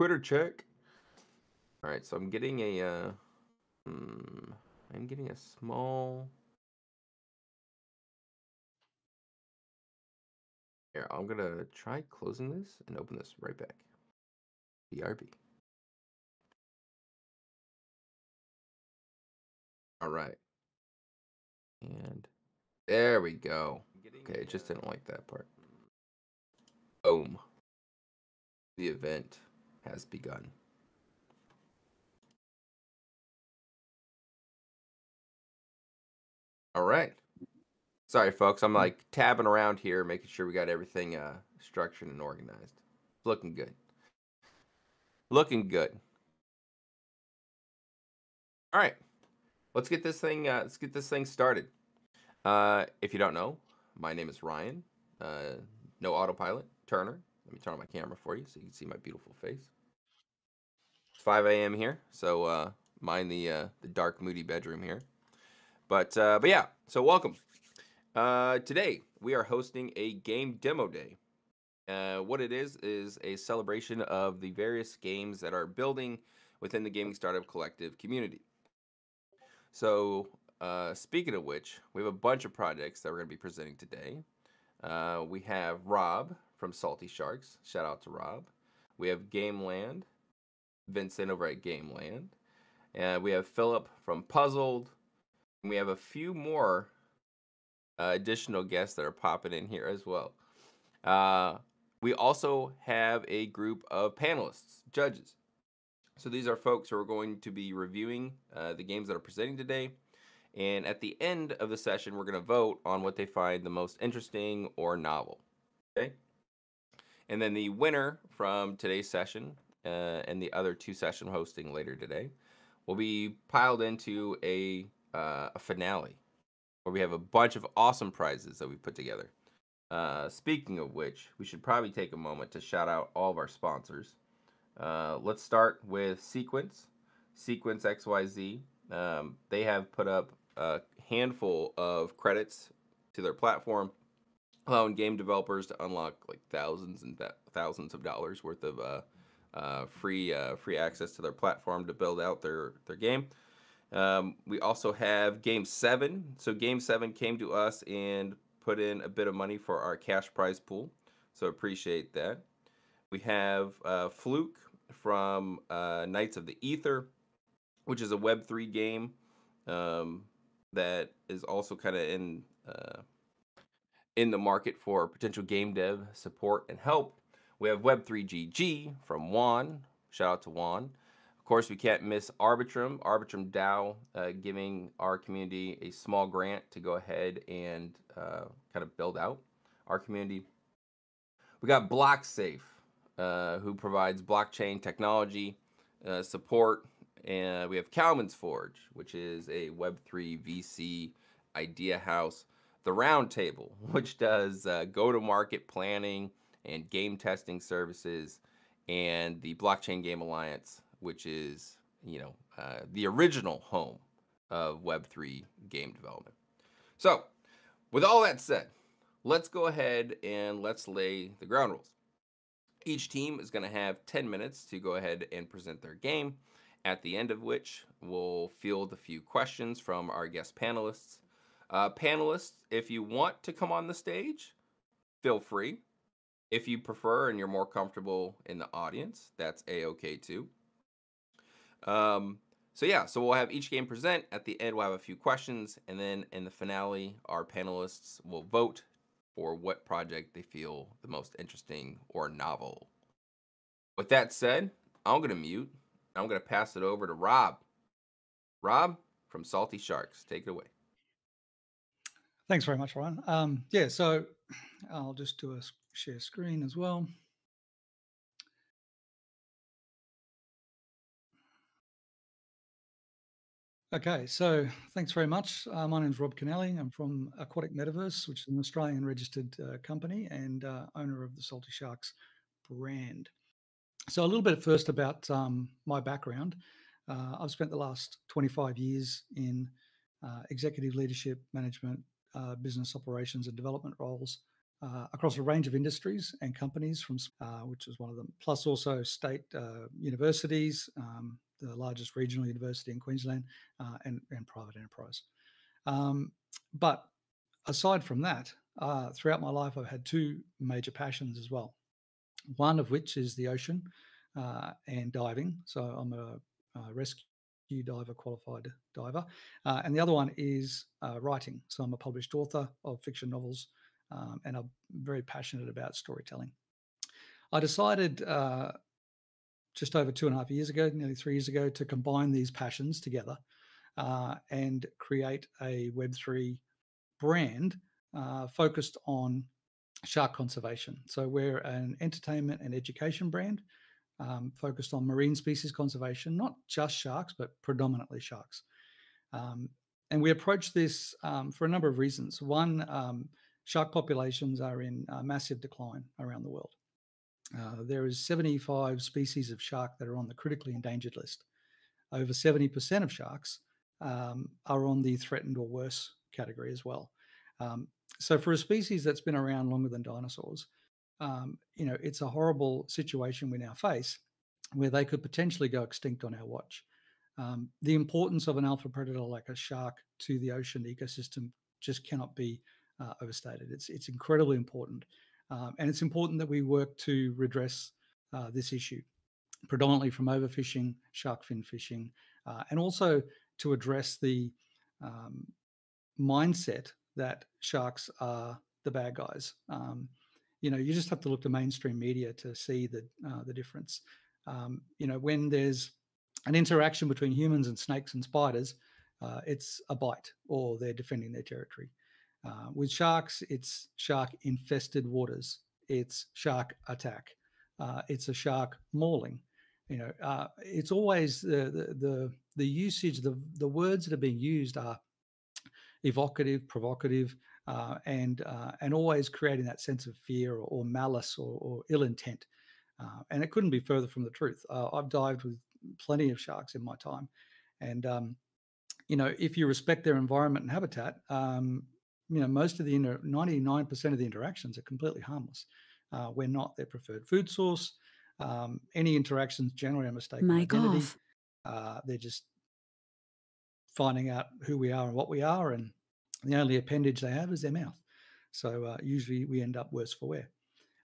Twitter check. All right, so I'm getting a. Uh, hmm, I'm getting a small. Here, I'm gonna try closing this and open this right back. BRB. All right. And there we go. Okay, it just didn't like that part. Boom. The event has begun. All right. Sorry, folks. I'm like tabbing around here, making sure we got everything uh, structured and organized. looking good. Looking good. All right. Let's get this thing. Uh, let's get this thing started. Uh, if you don't know, my name is Ryan. Uh, no autopilot. Turner. Let me turn on my camera for you so you can see my beautiful face. It's 5 a.m. here, so uh, mind the uh, the dark, moody bedroom here. But uh, but yeah, so welcome. Uh, today we are hosting a game demo day. Uh, what it is is a celebration of the various games that are building within the Gaming Startup Collective community. So, uh, speaking of which, we have a bunch of projects that we're going to be presenting today. Uh, we have Rob from Salty Sharks. Shout out to Rob. We have Gameland, Vincent over at Gameland. And we have Philip from Puzzled. And we have a few more uh, additional guests that are popping in here as well. Uh, we also have a group of panelists, judges. So these are folks who are going to be reviewing uh, the games that are presenting today. And at the end of the session, we're going to vote on what they find the most interesting or novel. Okay. And then the winner from today's session uh, and the other two session hosting later today will be piled into a, uh, a finale where we have a bunch of awesome prizes that we put together. Uh, speaking of which, we should probably take a moment to shout out all of our sponsors. Uh, let's start with Sequence, Sequence XYZ. Um, they have put up a handful of credits to their platform, allowing game developers to unlock like thousands and th- thousands of dollars worth of uh, uh, free uh, free access to their platform to build out their their game. Um, we also have Game Seven. So Game Seven came to us and put in a bit of money for our cash prize pool. So appreciate that. We have uh, Fluke from uh, Knights of the Ether, which is a Web3 game um, that is also kind of in uh, in the market for potential game dev support and help. We have Web3GG from Juan. Shout out to Juan. Of course, we can't miss Arbitrum, Arbitrum DAO, uh, giving our community a small grant to go ahead and uh, kind of build out our community. We got BlockSafe, uh, who provides blockchain technology uh, support. And we have Kalman's Forge, which is a Web3 VC idea house. The Roundtable, which does uh, go to market planning and game testing services. And the Blockchain Game Alliance, which is, you know, uh, the original home of Web3 game development. So, with all that said, let's go ahead and let's lay the ground rules. Each team is going to have 10 minutes to go ahead and present their game, at the end of which we'll field a few questions from our guest panelists. Uh, panelists, if you want to come on the stage, feel free. If you prefer and you're more comfortable in the audience, that's a-okay too. Um, so yeah, so we'll have each game present. At the end, we'll have a few questions, and then in the finale, our panelists will vote for what project they feel the most interesting or novel. With that said, I'm to mute. I'm to pass it over to Rob. Rob from Salty Sharks, take it away. Thanks very much, Ryan. Um, yeah, so I'll just do a share screen as well. Okay, so thanks very much. Uh, my name is Rob Kennelly. I'm from Aquatic Metaverse, which is an Australian registered uh, company and uh, owner of the Salty Sharks brand. So, a little bit first about um, my background. Uh, I've spent the last 25 years in uh, executive leadership, management, uh, business operations, and development roles uh, across a range of industries and companies, from uh, which is one of them, plus also state uh, universities, um, the largest regional university in Queensland, uh, and, and private enterprise. Um, but aside from that, throughout my life, I've had two major passions as well. One of which is the ocean and diving. So I'm a, a rescue diver, qualified diver. Uh, and the other one is uh, writing. So I'm a published author of fiction novels um, and I'm very passionate about storytelling. I decided uh, just over two and a half years ago, nearly three years ago, to combine these passions together uh, and create a Web3 brand uh, focused on shark conservation. So we're an entertainment and education brand um, focused on marine species conservation, not just sharks, but predominantly sharks. Um, and we approach this um, for a number of reasons. One, um, shark populations are in uh, massive decline around the world. Uh, there is 75 species of shark that are on the critically endangered list. Over 70% of sharks um, are on the threatened or worse category as well. Um, so for a species that's been around longer than dinosaurs, um, you know, it's a horrible situation we now face where they could potentially go extinct on our watch. Um, the importance of an alpha predator like a shark to the ocean ecosystem just cannot be uh, overstated. It's it's incredibly important, um, and it's important that we work to redress uh, this issue, predominantly from overfishing, shark fin fishing, uh, and also to address the um, mindset that sharks are the bad guys. Um, you know, you just have to look to mainstream media to see the uh, the difference. Um, you know, when there's an interaction between humans and snakes and spiders, uh, it's a bite or they're defending their territory. Uh, with sharks, it's shark infested waters. It's shark attack. Uh, it's a shark mauling. You know, uh, it's always the, the, the the usage. The the words that are being used are evocative, provocative, uh, and uh, and always creating that sense of fear or, or malice or, or, ill intent. Uh, and it couldn't be further from the truth. Uh, I've dived with plenty of sharks in my time, and um, you know if you respect their environment and habitat, um, you know most of the ninety nine percent of the interactions are completely harmless. Uh, we're not their preferred food source. Um, any interactions generally are mistaken My identity. Uh, they're just finding out who we are and what we are, and the only appendage they have is their mouth. So uh, usually we end up worse for wear.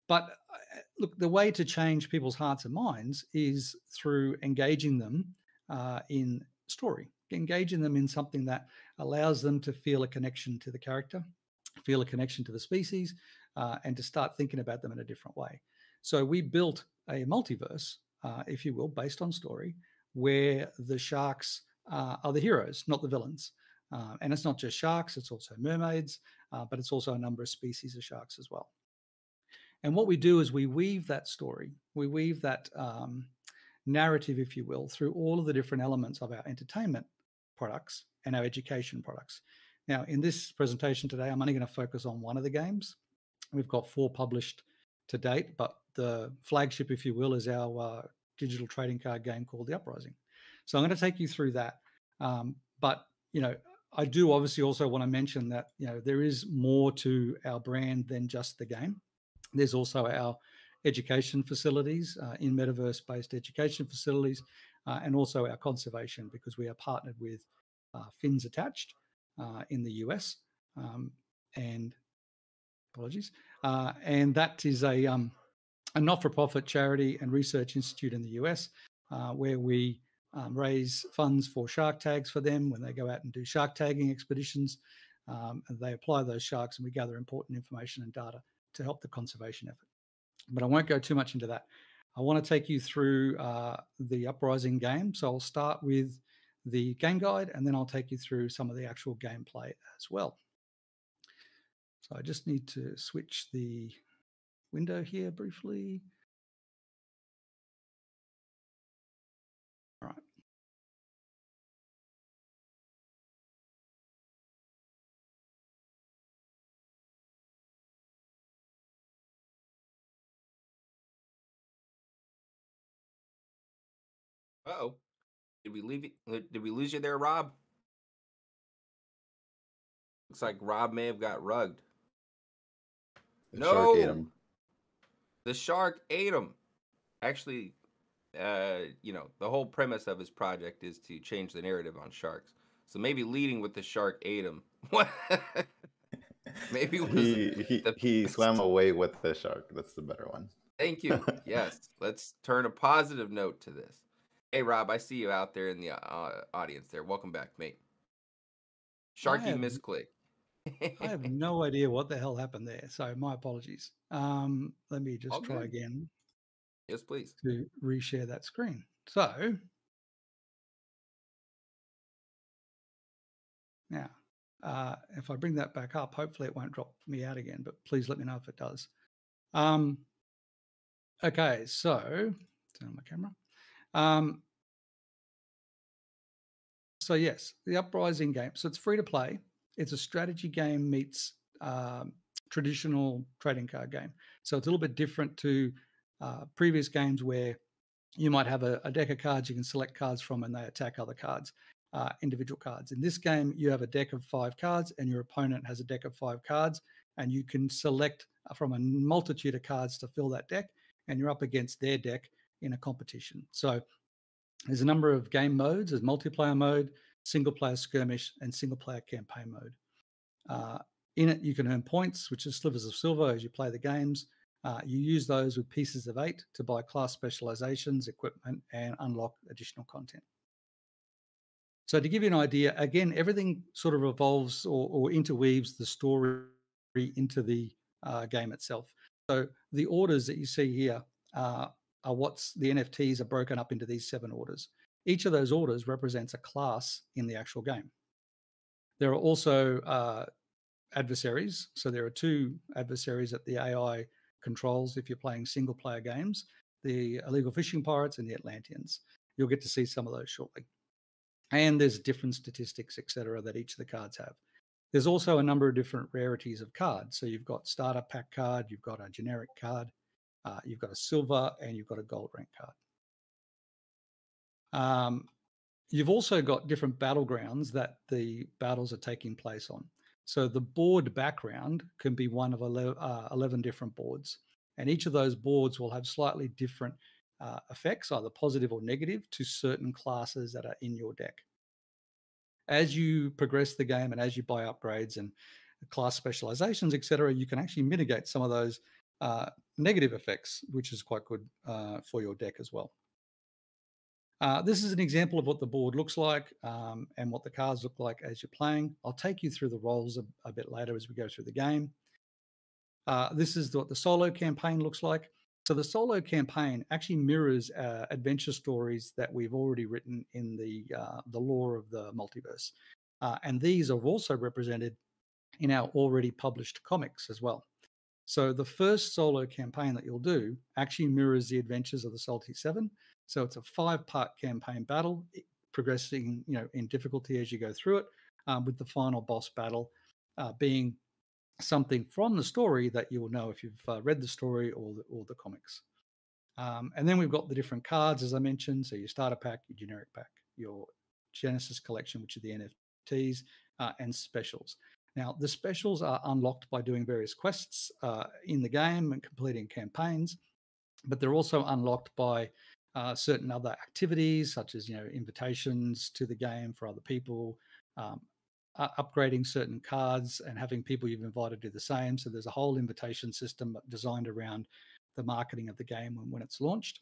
But uh, look, the way to change people's hearts and minds is through engaging them uh, in story, engaging them in something that allows them to feel a connection to the character, feel a connection to the species, uh, and to start thinking about them in a different way. So we built a multiverse, uh, if you will, based on story, where the sharks uh, are the heroes, not the villains. Uh, and it's not just sharks, it's also mermaids, uh, but it's also a number of species of sharks as well. And what we do is we weave that story, we weave that um, narrative, if you will, through all of the different elements of our entertainment products and our education products. Now, in this presentation today, I'm only going to focus on one of the games. We've got four published to date, but the flagship, if you will, is our uh, digital trading card game called The Uprising. So I'm going to take you through that. Um, but you know, I do obviously also want to mention that you know there is more to our brand than just the game. There's also our education facilities uh, in metaverse-based education facilities, uh, and also our conservation because we are partnered with uh, Fins Attached uh, in the US, um, and apologies, uh, and that is a um, a not-for-profit charity and research institute in the US uh, where we um, raise funds for shark tags for them when they go out and do shark tagging expeditions. Um, and they apply those sharks and we gather important information and data to help the conservation effort. But I won't go too much into that. I want to take you through uh, the Uprising game. So I'll start with the game guide and then I'll take you through some of the actual gameplay as well. So I just need to switch the window here briefly. Oh. Did we leave it? Did we lose you there, Rob? Looks like Rob may have got rugged. The no, shark ate him. the shark ate him. Actually, uh, you know, the whole premise of his project is to change the narrative on sharks. So maybe leading with the shark ate him. Maybe He he, he swam away with the shark. That's the better one. Thank you. Yes, let's turn a positive note to this. Hey, Rob, I see you out there in the uh, audience there. Welcome back, mate. Sharky have- misclick. I have no idea what the hell happened there. So my apologies. Um, let me just All try good. again yes, please. to reshare that screen. So now, uh, if I bring that back up, hopefully it won't drop me out again, but please let me know if it does. Um, okay, so turn on my camera. Um, so yes, the Uprising game. So it's free to play. It's a strategy game meets um, traditional trading card game. So it's a little bit different to uh, previous games where you might have a, a deck of cards you can select cards from and they attack other cards, uh, individual cards. In this game, you have a deck of five cards and your opponent has a deck of five cards, and you can select uh, from a multitude of cards to fill that deck, and you're up against their deck in a competition. So there's a number of game modes. There's multiplayer mode, single player skirmish, and single player campaign mode. Uh, in it, you can earn points, which is slivers of silver as you play the games. Uh, you use those with pieces of eight to buy class specializations, equipment, and unlock additional content. So, to give you an idea, again, everything sort of revolves or, or interweaves the story into the uh, game itself. So, the orders that you see here uh, are what's the NFTs are broken up into these seven orders. Each of those orders represents a class in the actual game. There are also uh, adversaries. So there are two adversaries that the AI controls if you're playing single player games the illegal fishing pirates and the Atlanteans. You'll get to see some of those shortly. And there's different statistics, etc., that each of the cards have. There's also a number of different rarities of cards. So you've got starter pack card, you've got a generic card, uh, you've got a silver, and you've got a gold rank card. Um, you've also got different battlegrounds that the battles are taking place on. So the board background can be one of 11, uh, 11 different boards. And each of those boards will have slightly different uh, effects, either positive or negative, to certain classes that are in your deck. As you progress the game and as you buy upgrades and class specializations, etc., you can actually mitigate some of those uh, negative effects, which is quite good uh, for your deck as well. Uh, this is an example of what the board looks like um, and what the cards look like as you're playing. I'll take you through the roles a, a bit later as we go through the game. Uh, this is what the solo campaign looks like. So the solo campaign actually mirrors uh, adventure stories that we've already written in the uh, the lore of the multiverse, and these are also represented in our already published comics as well. So the first solo campaign that you'll do actually mirrors the adventures of the Salty Seven. So it's a five-part campaign battle, progressing you know in difficulty as you go through it, um, with the final boss battle uh, being something from the story that you will know if you've uh, read the story or the, or the comics. Um, and then we've got the different cards, as I mentioned. So your starter pack, your generic pack, your Genesis collection, which are the NFTs, uh, and specials. Now, the specials are unlocked by doing various quests uh, in the game and completing campaigns, but they're also unlocked by uh, certain other activities, such as you know invitations to the game for other people, um, upgrading certain cards, and having people you've invited do the same. So there's a whole invitation system designed around the marketing of the game when, when it's launched.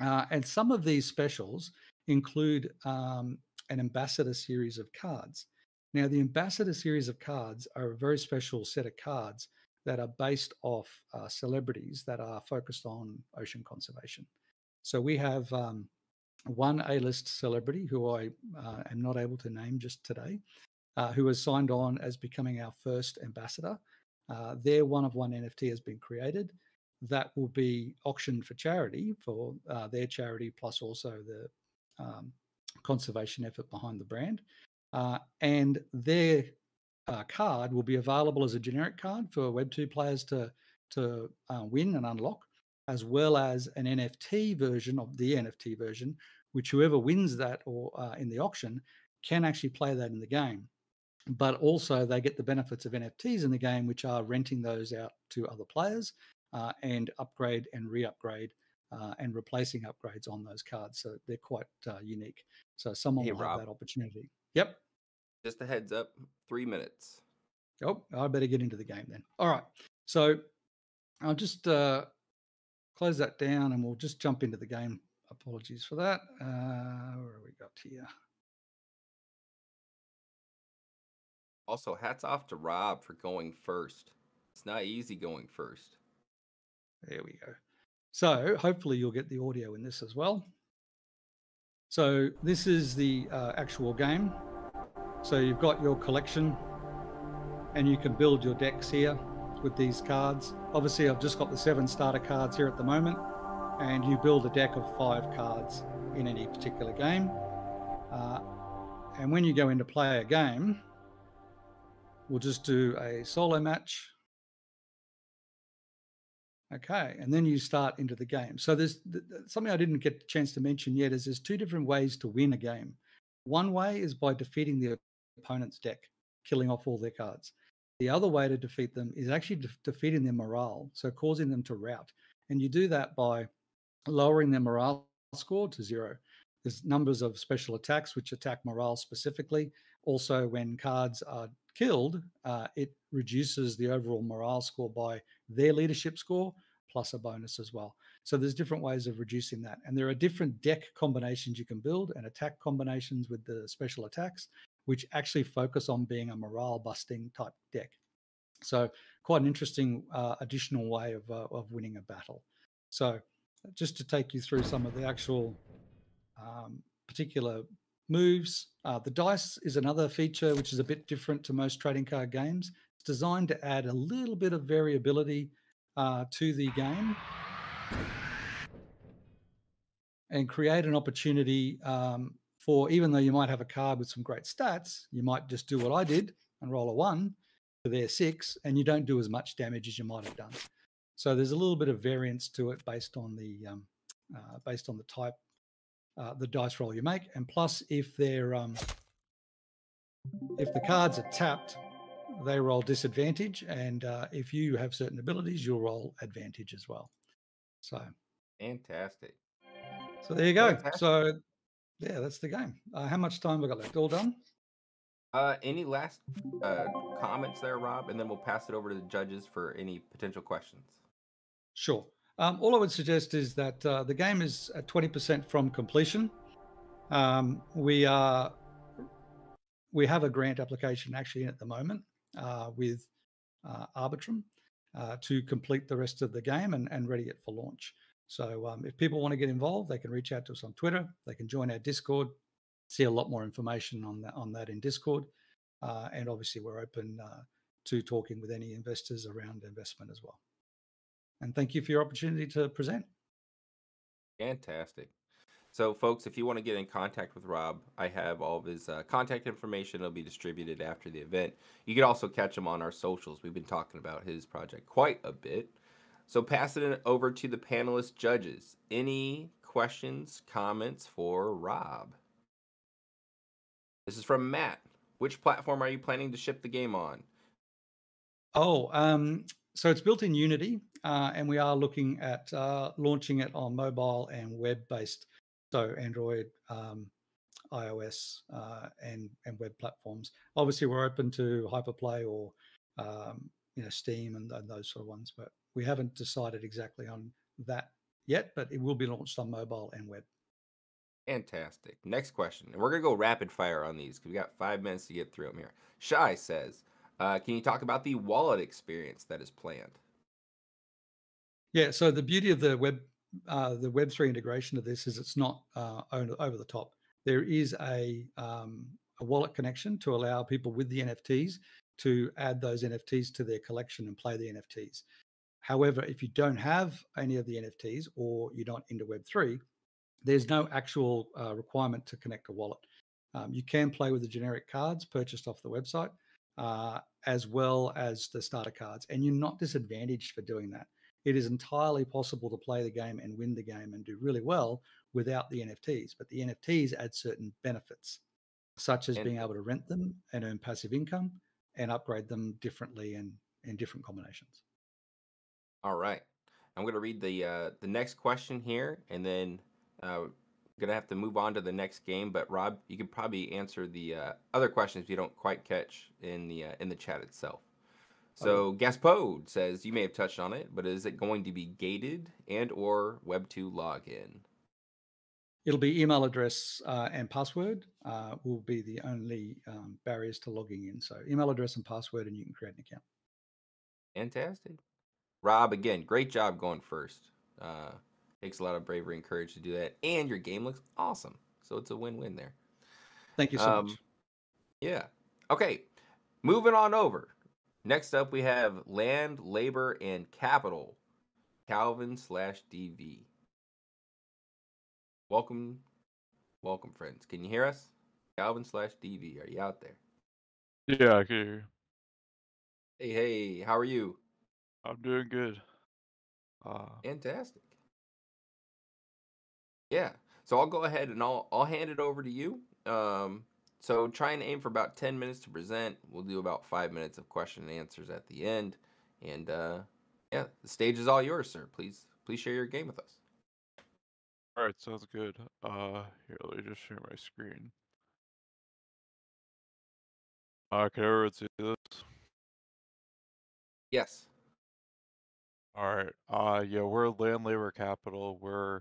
Uh, and some of these specials include um, an ambassador series of cards. Now, the ambassador series of cards are a very special set of cards that are based off uh, celebrities that are focused on ocean conservation. So we have um, one A-list celebrity who I uh, am not able to name just today, uh, who has signed on as becoming our first ambassador. Uh, their one of one NFT has been created. That will be auctioned for charity for uh, their charity, plus also the um, conservation effort behind the brand. Uh, and their uh, card will be available as a generic card for Web2 players to, to uh, win and unlock, as well as an NFT version of the NFT version, which whoever wins that or uh, in the auction can actually play that in the game. but also they get the benefits of NFTs in the game, which are renting those out to other players uh, and upgrade and re-upgrade uh, and replacing upgrades on those cards. So they're quite uh, unique. So someone Hey, will Rob. have that opportunity. Yep. Just a heads up, three minutes. Oh, I better get into the game then. All right. So I'll just uh, close that down and we'll just jump into the game. Apologies for that. Uh, where have we got here? Also, hats off to Rob for going first. It's not easy going first. There we go. So hopefully you'll get the audio in this as well. So this is the uh, actual game. So you've got your collection and you can build your decks here with these cards. Obviously I've just got the seven starter cards here at the moment and you build a deck of five cards in any particular game. Uh, and when you go in to play a game, we'll just do a solo match Okay, and then you start into the game. So there's th- th- something I didn't get a chance to mention yet is there's two different ways to win a game. One way is by defeating the opponent's deck, killing off all their cards. The other way to defeat them is actually de- defeating their morale, so causing them to rout. And you do that by lowering their morale score to zero. There's numbers of special attacks which attack morale specifically. Also, when cards are killed, uh, it reduces the overall morale score by their leadership score plus a bonus as well. So there's different ways of reducing that. And there are different deck combinations you can build and attack combinations with the special attacks, which actually focus on being a morale busting type deck. So quite an interesting uh, additional way of, uh, of winning a battle. So just to take you through some of the actual um, particular moves, uh, the dice is another feature which is a bit different to most trading card games. It's designed to add a little bit of variability uh, to the game and create an opportunity um, for even though you might have a card with some great stats, you might just do what I did and roll a one to their six, and you don't do as much damage as you might have done. So there's a little bit of variance to it based on the um, uh, based on the type, uh, the dice roll you make, and plus if they're um, if the cards are tapped, they roll disadvantage, and uh, if you have certain abilities, you'll roll advantage as well. So, Fantastic. so there you go. Fantastic. So, yeah, that's the game. Uh, how much time we got left? All done? Uh, any last uh, comments there, Rob? And then we'll pass it over to the judges for any potential questions. Sure. Um, all I would suggest is that uh, the game is at 20% from completion. Um, we are we have a grant application actually at the moment with uh, Arbitrum uh, to complete the rest of the game and, and ready it for launch. So um, if people want to get involved, they can reach out to us on Twitter. They can join our Discord. See a lot more information on that on that in Discord. Uh, and obviously, we're open uh, to talking with any investors around investment as well. And thank you for your opportunity to present. Fantastic. So, folks, if you want to get in contact with Rob, I have all of his uh, contact information. It'll be distributed after the event. You can also catch him on our socials. We've been talking about his project quite a bit. So, passing it over to the panelist judges. Any questions, comments for Rob? This is from Matt. Which platform are you planning to ship the game on? Oh, um, so it's built in Unity, uh, and we are looking at uh, launching it on mobile and web-based, so Android, um, iOS, uh, and and web platforms. Obviously, we're open to Hyperplay or um, you know Steam and, and those sort of ones, but we haven't decided exactly on that yet. But it will be launched on mobile and web. Fantastic. Next question. And we're going to go rapid fire on these because we got five minutes to get through them here. Shy says, uh, Can you talk about the wallet experience that is planned? Yeah. So the beauty of the web, uh, the Web three integration of this is it's not uh, over, the top. There is a um, a wallet connection to allow people with the NFTs to add those NFTs to their collection and play the NFTs. However, if you don't have any of the NFTs or you're not into Web three, there's no actual uh, requirement to connect a wallet. Um, you can play with the generic cards purchased off the website, uh, as well as the starter cards, and you're not disadvantaged for doing that. It is entirely possible to play the game and win the game and do really well without the NFTs, but the NFTs add certain benefits. such as being able to rent them and earn passive income and upgrade them differently and in different combinations. All right. I'm going to read the uh, the next question here, and then uh, gonna have to move on to the next game. But Rob, you could probably answer the uh, other questions you don't quite catch in the uh, in the chat itself. So Gaspode says you may have touched on it, but is it going to be gated and or Web2 login? It'll be email address uh, and password uh, will be the only um, barriers to logging in. So email address and password, and you can create an account. Fantastic. Rob, again, great job going first. Uh, takes a lot of bravery and courage to do that, and your game looks awesome. So it's a win-win there. Thank you so Um, much. Yeah. Okay. Moving on over. Next up, we have land, labor, and capital. Calvin slash DV. Welcome, welcome, friends. Can you hear us? Calvin slash DV. Are you out there? Yeah, I can hear you. Hey, hey. How are you? I'm doing good. Uh, Fantastic. Yeah. So I'll go ahead and I'll I'll hand it over to you. Um, so try and aim for about ten minutes to present. We'll do about five minutes of question and answers at the end. And uh, yeah, the stage is all yours, sir. Please please share your game with us. all right, sounds good. Uh, here, let me just share my screen. Uh, can everyone see this? Yes. All right. Uh, yeah, we're Land Labor Capital. We're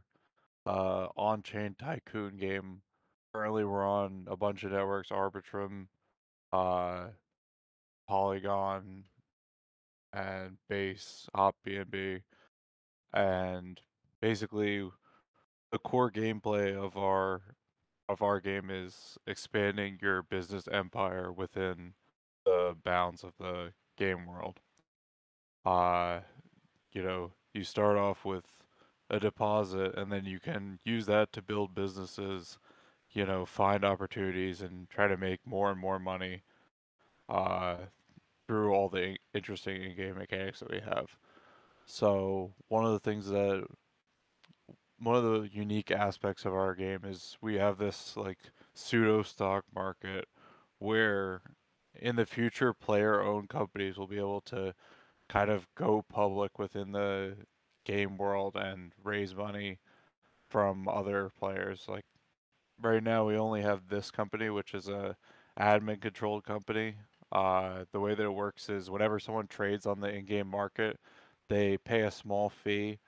uh on-chain tycoon game. Currently, we're on a bunch of networks: Arbitrum, uh, Polygon, and Base, Op BNB, and basically, the core gameplay of our of our game is expanding your business empire within the bounds of the game world. Uh, you know, you start off with a deposit and then you can use that to build businesses, you know, find opportunities and try to make more and more money uh, through all the interesting in-game mechanics that we have. So, one of the things that one of the unique aspects of our game is we have this like pseudo stock market where in the future player owned companies will be able to kind of go public within the game world and raise money from other players like right now we only have this company which is a admin controlled company uh, the way that it works is whenever someone trades on the in-game market they pay a small fee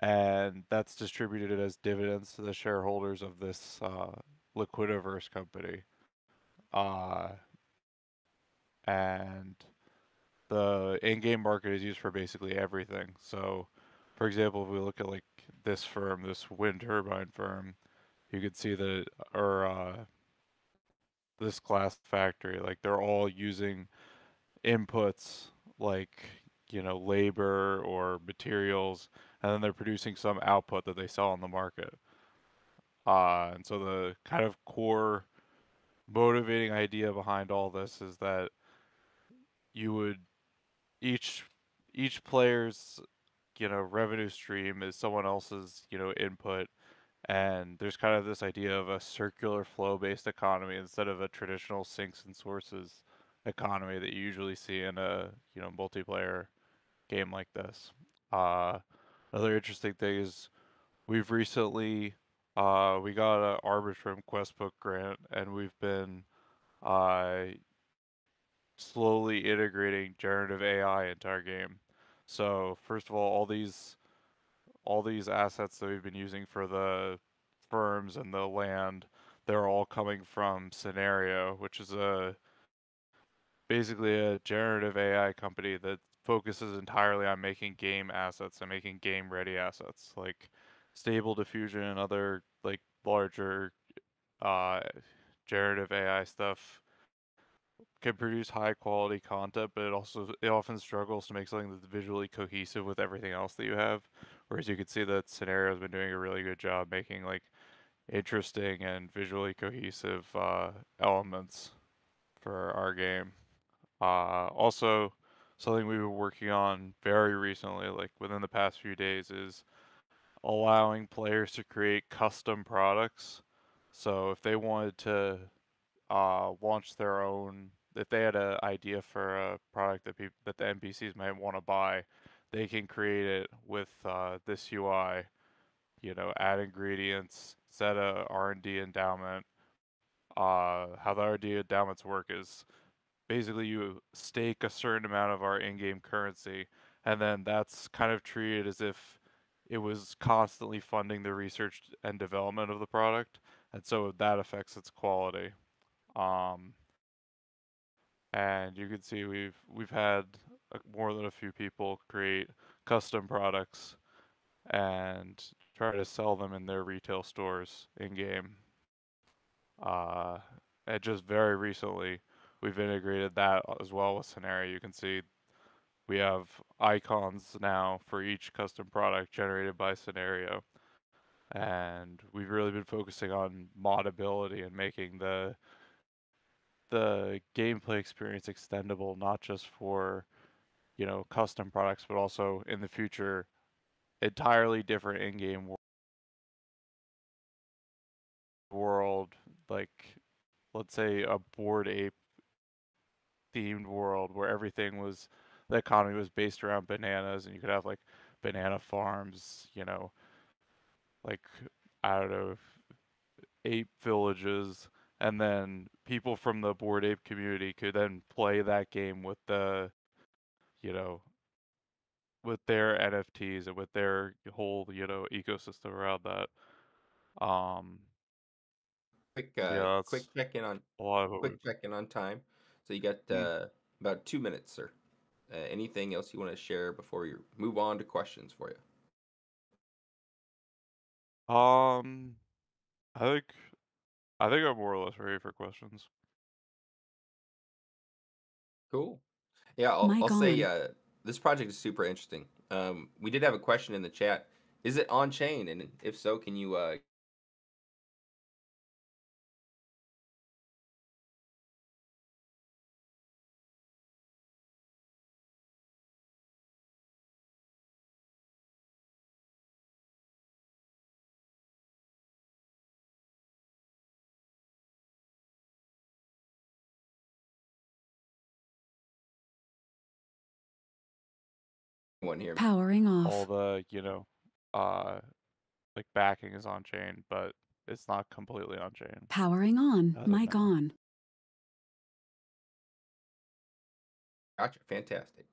and that's distributed as dividends to the shareholders of this uh, Liquidiverse company. Uh, and the in-game market is used for basically everything. So, for example, if we look at like this firm, this wind turbine firm, you could see that, or uh, this glass factory, like they're all using inputs like you know labor or materials and then they're producing some output that they sell on the market. Uh, and so the kind of core motivating idea behind all this is that you would each each player's you know revenue stream is someone else's you know input and there's kind of this idea of a circular flow based economy instead of a traditional sinks and sources economy that you usually see in a you know multiplayer game like this. Uh, Another interesting thing is we've recently uh, we got an Arbitrum Questbook grant, and we've been uh, slowly integrating generative AI into our game. So first of all, all these all these assets that we've been using for the firms and the land, they're all coming from Scenario, which is a basically a generative AI company that focuses entirely on making game assets and making game ready assets like stable diffusion and other like larger uh generative AI stuff can produce high quality content but it also it often struggles to make something that's visually cohesive with everything else that you have whereas you can see that scenario has been doing a really good job making like interesting and visually cohesive uh elements for our game uh also something we've been working on very recently, like within the past few days, is allowing players to create custom products. So if they wanted to uh, launch their own. If they had an idea for a product that people that the NPCs might want to buy, they can create it with uh, this UI. You know, add ingredients, set a R&D endowment. Uh, how the R&D endowments work is basically you stake a certain amount of our in-game currency, and then that's kind of treated as if it was constantly funding the research and development of the product, and so that affects its quality. Um, and you can see we've we've had more than a few people create custom products and try to sell them in their retail stores in game. Uh, and just very recently, we've integrated that as well with Scenario. You can see we have icons now for each custom product generated by Scenario. And we've really been focusing on modability and making the the gameplay experience extendable not just for you know custom products but also in the future entirely different in-game world like let's say a Bored Ape themed world where everything was the economy was based around bananas and you could have like banana farms you know like i don't know ape villages and then people from the Bored Ape community could then play that game with the you know with their nfts and with their whole you know ecosystem around that um Quick, uh, yeah quick check in on a lot of quick check in on time. So you got Mm. uh, about two minutes, sir. Uh, anything else you want to share before we move on to questions for you? um i think i think i'm more or less ready for questions Cool. Yeah, I'll, I'll say uh, this project is super interesting. Um, we did have a question in the chat. Is it on chain? And if so, can you uh, one here? Powering off. all the you know uh like backing is on chain but it's not completely on chain Powering on. Other Mic now. on. Gotcha. Fantastic.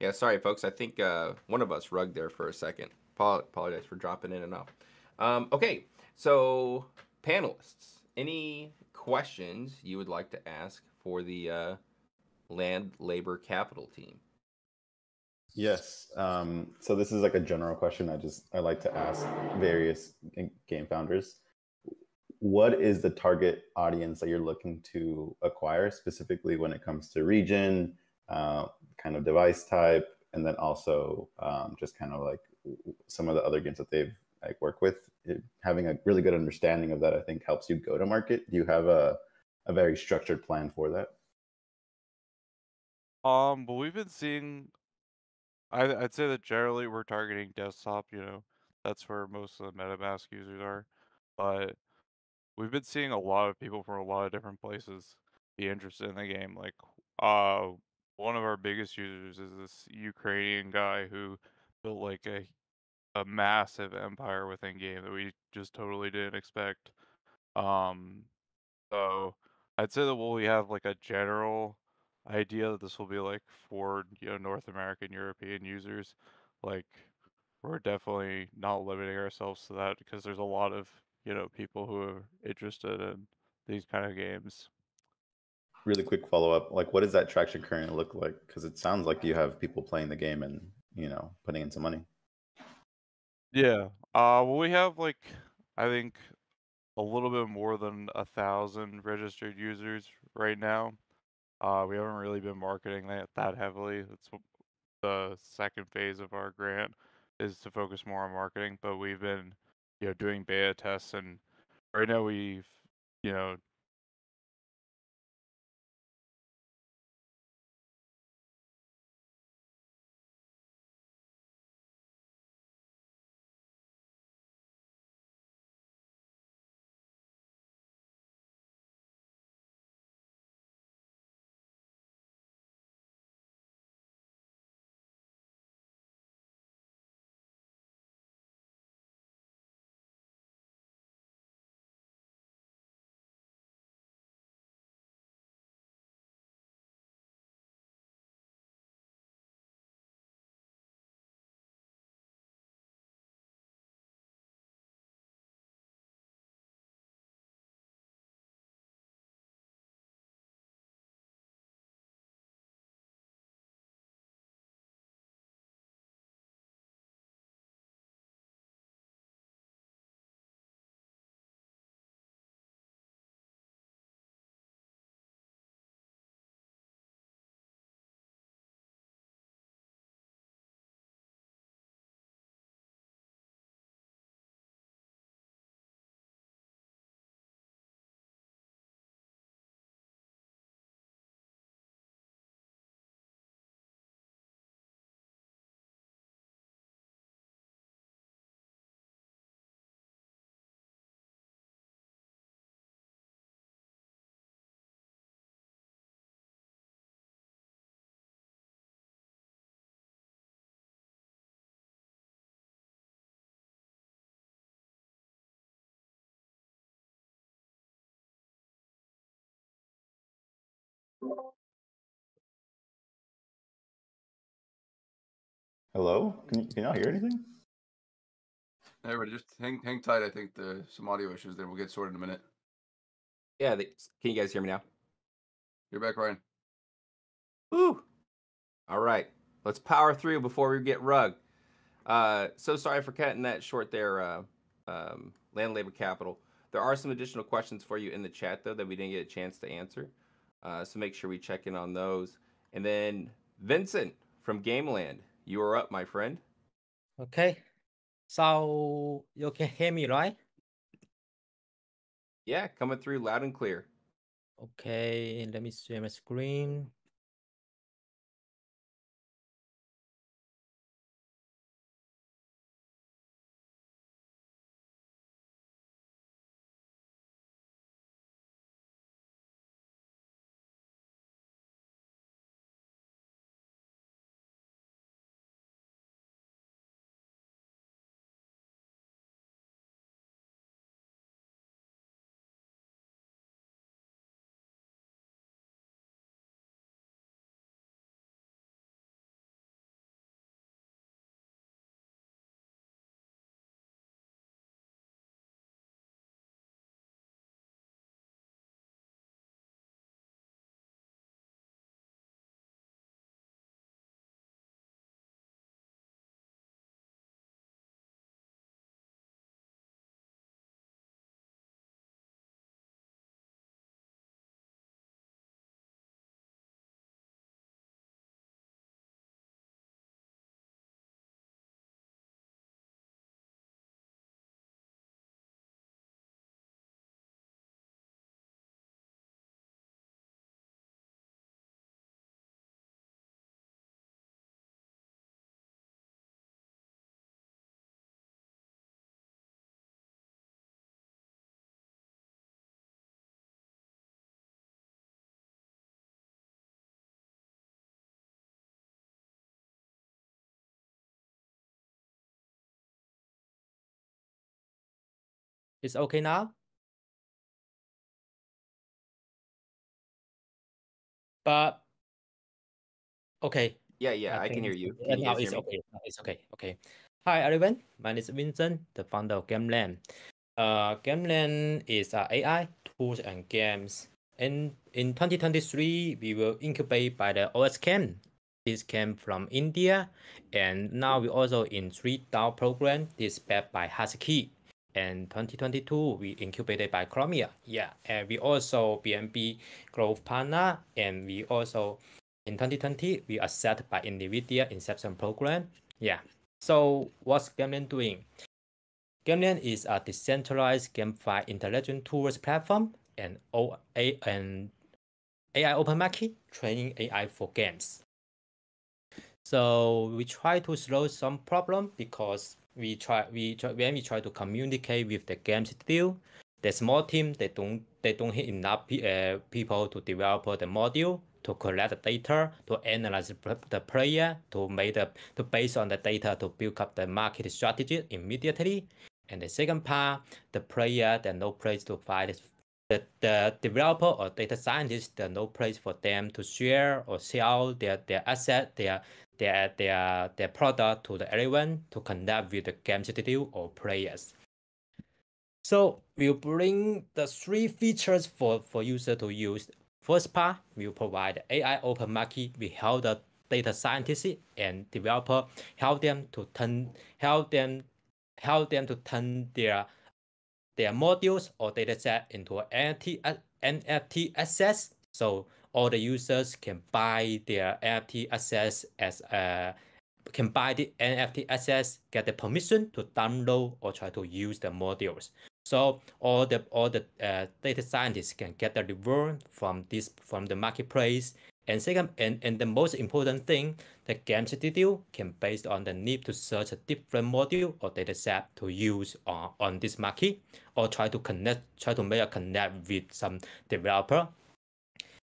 Yeah, sorry, folks. I think uh, one of us rugged there for a second. Apologize for dropping in and out. Um, okay, so panelists, any questions you would like to ask for the uh, land labor capital team? Yes. Um, so this is like a general question. I just I like to ask various game founders. What is the target audience that you're looking to acquire, specifically when it comes to region, uh, kind of device type, and then also um, just kind of like some of the other games that they've like worked with. It- having a really good understanding of that, I think, helps you go to market. Do you have a a very structured plan for that? um but we've been seeing I, i'd say that generally we're targeting desktop you know that's where most of the metamask users are but we've been seeing a lot of people from a lot of different places be interested in the game like uh one of our biggest users is this ukrainian guy who built like a a massive empire within game that we just totally didn't expect. Um, so I'd say that while we have like a general idea that this will be like for you know North American, European users, like we're definitely not limiting ourselves to that because there's a lot of you know people who are interested in these kind of games. really quick follow up like what does that traction currently look like because it sounds like you have people playing the game and you know putting in some money Yeah. Uh, well, we have like I think a little bit more than a thousand registered users right now. Uh, we haven't really been marketing that that heavily. That's the second phase of our grant is to focus more on marketing, but we've been, you know, doing beta tests and right now we've, you know, Hello? Can you, can y'all hear anything? Everybody, just hang hang tight. I think the some audio issues there. We'll get sorted in a minute. Yeah, they, can you guys hear me now? You're back, Ryan. Woo! All right, let's power through before we get rug. Uh, so sorry for cutting that short there, uh, um, land labor capital. There are some additional questions for you in the chat though that we didn't get a chance to answer. Uh, so make sure we check in on those. And then Vincent from Gameland, you are up, my friend. Okay. So you can hear me, right? Yeah, coming through loud and clear. Okay, let me share my screen. It's okay now? But okay. Yeah, yeah, I, think can hear you. Can you now it's okay. Now it's okay. Okay. Hi everyone. My name is Vincent, the founder of Gameland. Uh, Gameland is uh, AI tools and games. And in 2023, we were incubated by the OS OSCAM. This came from India, and now we also in three DAO program. This backed by Husky. And 2022, we incubated by Chromia. Yeah, and we also BNB growth partner, and we also in 2020 we are set by NVIDIA Inception program. Yeah. So what's Gameland doing? Gameland is a decentralized GameFi intelligent tools platform and O A and AI open market training AI for games. So we try to solve some problem because we try we try when we try to communicate with the game studio, the small team they don't they don't have enough uh, people to develop the module to collect the data to analyze the player to make the to base on the data to build up the market strategy immediately. And the second part, the player there no place to find. The, the developer or data scientist there no place for them to share or sell their their asset their their their their product to the everyone to connect with the game studio or players. So we'll bring the three features for, for user to use. First part, we'll provide AI open market. We help the data scientists and developer help them to turn help them help them to turn their their modules or dataset into NFT, NFT assets. So all the users can buy their NFT assets as a can buy the NFT assets, get the permission to download or try to use the modules. So all the all the uh, data scientists can get the reward from this from the marketplace. And second, and, and the most important thing, the game studio can based on the need to search a different module or data set to use on, on this market or try to connect try to make a connect with some developer.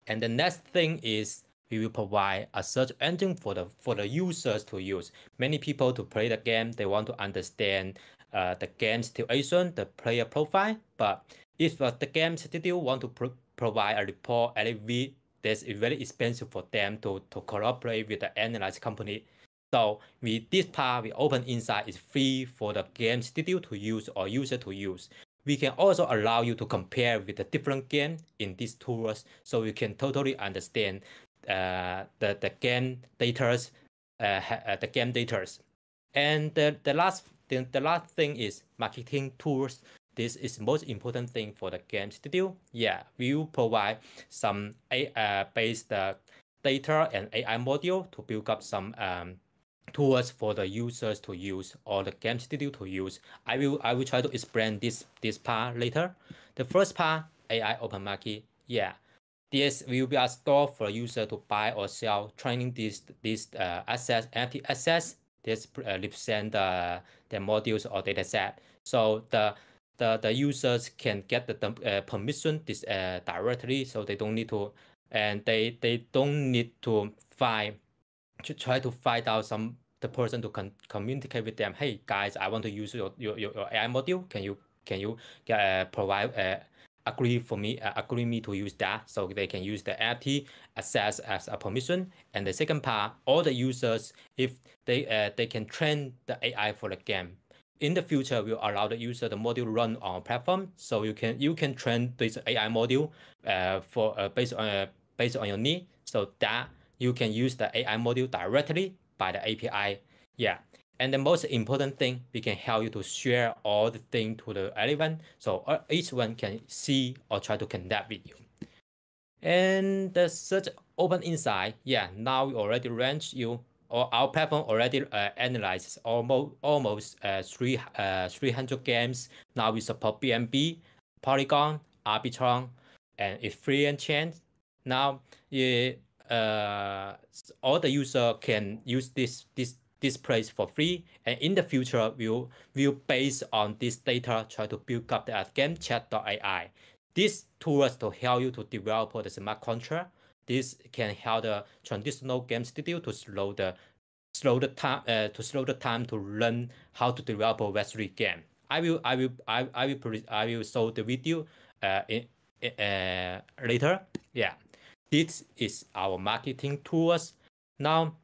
And the next thing is we will provide a search engine for the for the users to use. Many people to play the game, they want to understand uh, the game situation, the player profile. But if uh, the game studio want to pro- provide a report every week, that's very expensive for them to, to cooperate with the analyze company. So we this part we open insight is free for the game studio to use or user to use. We can also allow you to compare with the different game in these tools so you can totally understand uh, the, the game data, uh, uh, the game data. And the, the last the, the last thing is marketing tools. This is most important thing for the game studio. Yeah, we will provide some A, uh, based uh, data and AI module to build up some um, tools for the users to use or the game studio to use. I will I will try to explain this this part later. The first part, AI open market. Yeah, this will be a store for user to buy or sell training this this uh, access NFT assets. This uh, represent the the modules or data set. So the the, the users can get the uh, permission this uh, directly, so they don't need to and they they don't need to find to try to find out some the person to con- communicate with them. Hey guys, I want to use your your, your AI module. Can you can you uh, provide uh, agree for me uh, agree me to use that so they can use the NFT access as a permission. And the second part, all the users if they uh, they can train the AI for the game. In the future, we'll allow the user the module run on platform, so you can you can train this AI module uh, for uh, based on uh, based on your need, so that you can use the AI module directly by the API. Yeah. And the most important thing, we can help you to share all the thing to the relevant, so uh, each one can see or try to connect with you. And the search open insight, yeah, now we already range you or our platform already uh, analyzes almost almost uh, three uh, 300 games. Now we support BNB, Polygon, Arbitrum, and Ethereum chain. Now, it, uh, all the user can use this this this place for free. And in the future, we'll will based on this data try to build up the GameChat.ai. This tools to help you to develop the smart contract. This can help the traditional game studio to slow the slow the time uh, to slow the time to learn how to develop a Web3 game. I will I will I, I will I will show the video uh, in, uh, later. Yeah. This is our marketing tools. Now,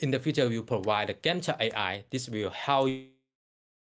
in the future, we will provide the GameChat AI. This will help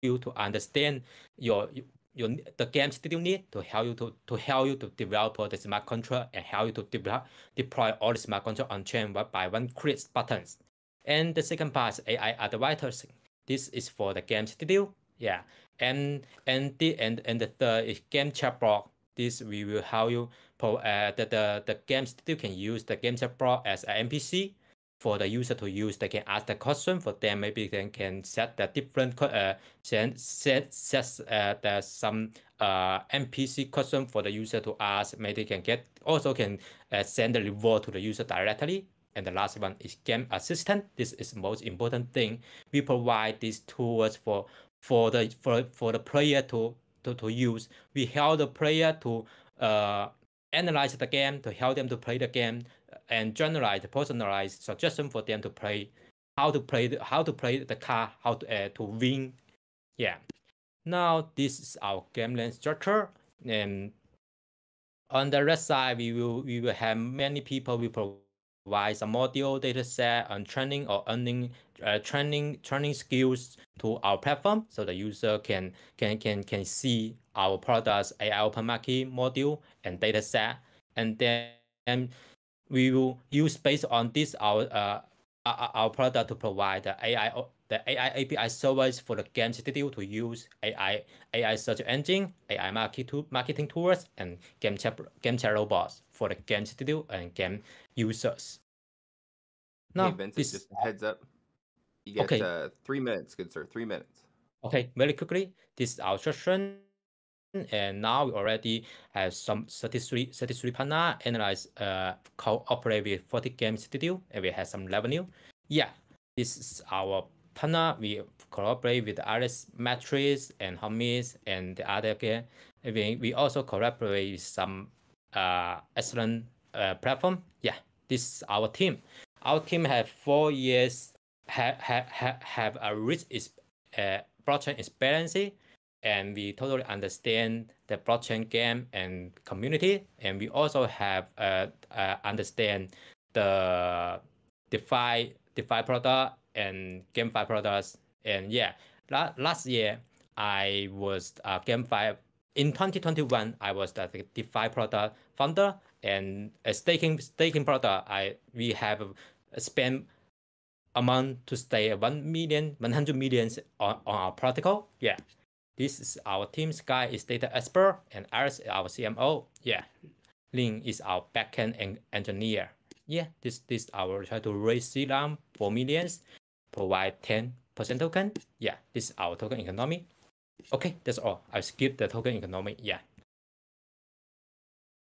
you to understand your your the game studio need to help you to, to help you to develop the smart contract and help you to develop, deploy all the smart contract on chain by one click buttons. And the second part is AI advisors. This is for the game studio. Yeah. And and the and, and the third is game chat block. This we will help you uh, the, the, the game still can use the game chat bot as an NPC for the user to use. They can ask the question for them. Maybe they can set the different uh set set set uh the some uh NPC question for the user to ask. Maybe they can get also can uh, send the reward to the user directly. And the last one is game assistant. This is most important thing. We provide these tools for for the for for the player to to, to use. We help the player to uh analyze the game to help them to play the game and generate personalized suggestion for them to play how to play the, how to play the card how to uh, to win yeah now this is our Gameland structure and on the left side we will we will have many people will provide some module data set on training or earning uh, training training skills to our platform so the user can can can can see our products AI open market module and data set. And then we will use based on this our uh, our product to provide the AI the AI API service for the game studio to use AI AI search engine, AI market to, marketing tools, and game chat game chat robots for the game studio and game users. Now, hey, Vincent, this, just heads up. You get okay. uh, three minutes, good sir. Three minutes. Okay, very quickly. This is our session. And now we already have some 33, 33 partner analyze uh cooperate with 40 game studio and we have some revenue. Yeah, this is our partner. We collaborate with Alice Matrix and Homies and the other game. We, we also collaborate with some uh excellent uh, platform. Yeah, this is our team. Our team have four years have have have, have a rich is uh, blockchain experience, and we totally understand the blockchain game and community, and we also have uh, uh, understand the DeFi DeFi product and GameFi products. And yeah, la- last year I was uh, GameFi in 2021. I was the DeFi product founder and a staking staking product. I we have spent amount to stay 1 million 100 millions on, on our protocol yeah this is our team sky is data expert and Iris is our cmo yeah link is our backend en- engineer yeah this this our try to raise seed 4 millions provide 10 percent token yeah this is our token economy okay that's all i skip the token economy yeah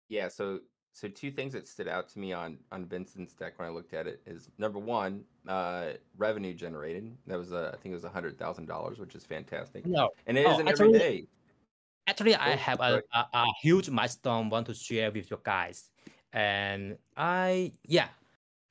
Yeah, so so two things that stood out to me on on Vincent's deck when I looked at it is number one, uh, revenue generated. That was uh, I think it was a hundred thousand dollars, which is fantastic, no and it Oh, isn't every actually- day. Actually, I have a, a, a huge milestone want to share with you guys. And I, yeah,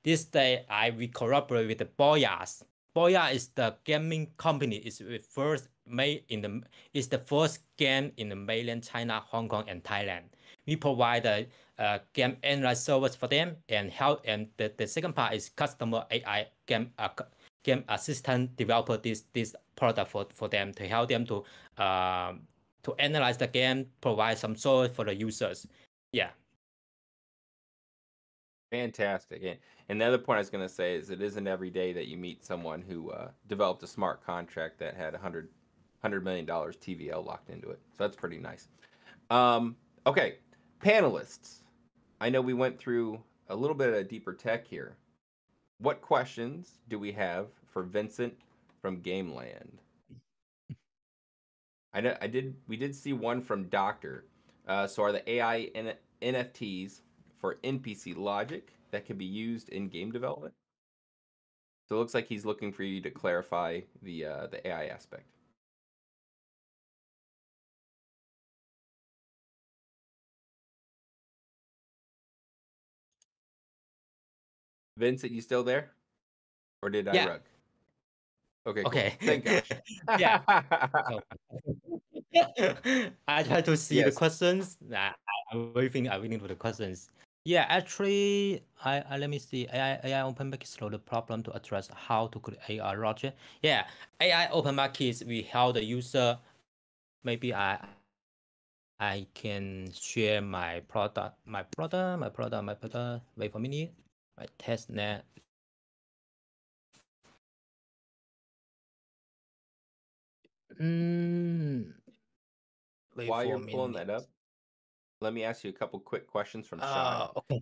this day I will collaborate with the Boyas. Boya is the gaming company. It's first made in the is the first game in the mainland China, Hong Kong, and Thailand. We provide a, uh game analyze service for them and help. And the, the second part is customer AI game uh, game assistant developer this this product for, for them to help them to um to analyze the game, provide some service for the users. Yeah. Fantastic. And, the other point I was going to say is it isn't every day that you meet someone who uh, developed a smart contract that had a hundred hundred million dollars TVL locked into it. So that's pretty nice. Um, okay, panelists. I know we went through a little bit of deeper tech here. What questions do we have for Vincent from Gameland? I know I did. We did see one from Doctor. Uh, so are the AI NFTs for NPC logic that can be used in game development? So it looks like he's looking for you to clarify the uh, the AI aspect. Vincent, you still there? Or did I Yeah. rug? Okay. Cool. Okay. Thank gosh. Yeah. I try to see the questions. I- I'm waiting. I'm waiting for the questions. Yeah, actually, I, I let me see. AI AI open market slow the problem to address how to create AI logic. Yeah, AI open markets we help the user. Maybe I I can share my product, my product, my product, my product. Wait for a minute. My test net. Mm, wait While for you're pulling that up, let me ask you a couple quick questions from Shy. Uh, okay.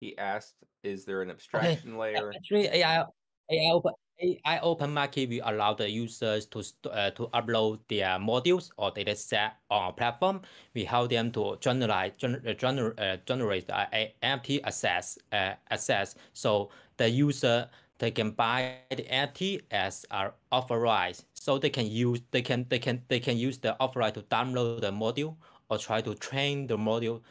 He asked, "Is there an abstraction layer?" Actually, AI, AI open, AI market will allow the users to uh, to upload their modules or data set on our platform. We help them to generate gener- uh, gener- uh, generate uh, a NFT access uh, access. So the user they can buy the NFT as are authorized. So they can use they can they can they can use the authorized to download the module or try to train the module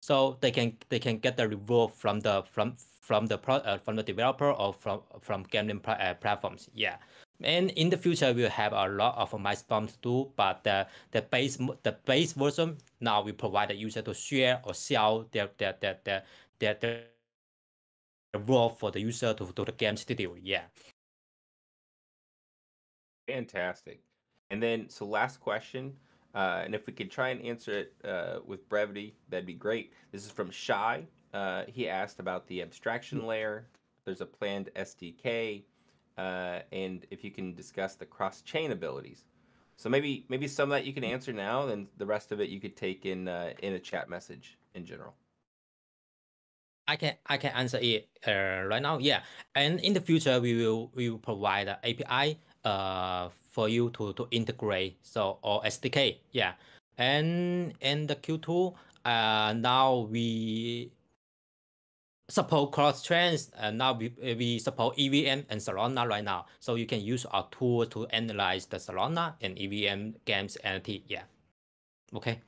so they can they can get the reward from the from from the pro, uh, from the developer or from from gambling uh, platforms yeah and in the future we'll have a lot of milestones to do but the the base the base version now we provide the user to share or sell their their their their their, their reward for the user to, to the game studio yeah Fantastic. And then, so last question, uh, and if we could try and answer it uh, with brevity, that'd be great. This is from Shy. Uh, he asked about the abstraction layer. There's a planned SDK, uh, and if you can discuss the cross-chain abilities. So maybe maybe some of that you can answer now, and the rest of it you could take in uh, in a chat message in general. I can I can answer it uh, right now. Yeah, and in the future we will we will provide an API uh for you to to integrate so or SDK. Yeah, and in the Q2 uh now we support cross chains and now we, we support EVM and Solana right now. So you can use our tool to analyze the Solana and EVM games NFT. Yeah. Okay.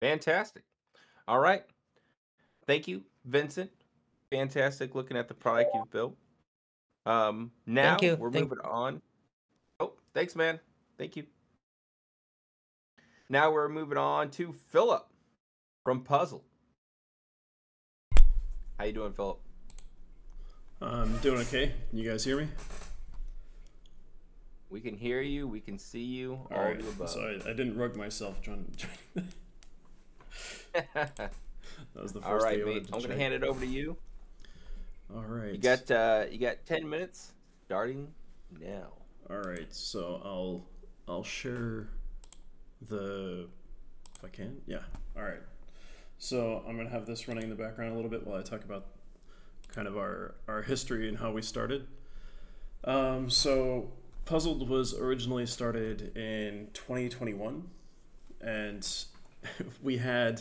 Fantastic. All right. Thank you, Vincent. Fantastic looking at the product you've built. Um, now you. we're Thank- moving on. Oh, Thanks, man. Thank you. Now we're moving on to Philip from Puzzle. How you doing, Philip? I'm doing okay. Can you guys hear me? We can hear you. We can see you. All, All right. the above. So I, I didn't rug myself trying. trying that was the first All right, thing I mate. wanted to I'm gonna hand it over to you. All right. You got uh, you got ten minutes starting now. All right. So I'll I'll share the if I can. Yeah. All right. So I'm gonna have this running in the background a little bit while I talk about kind of our our history and how we started. Um, so Puzzled was originally started in 2021, and we had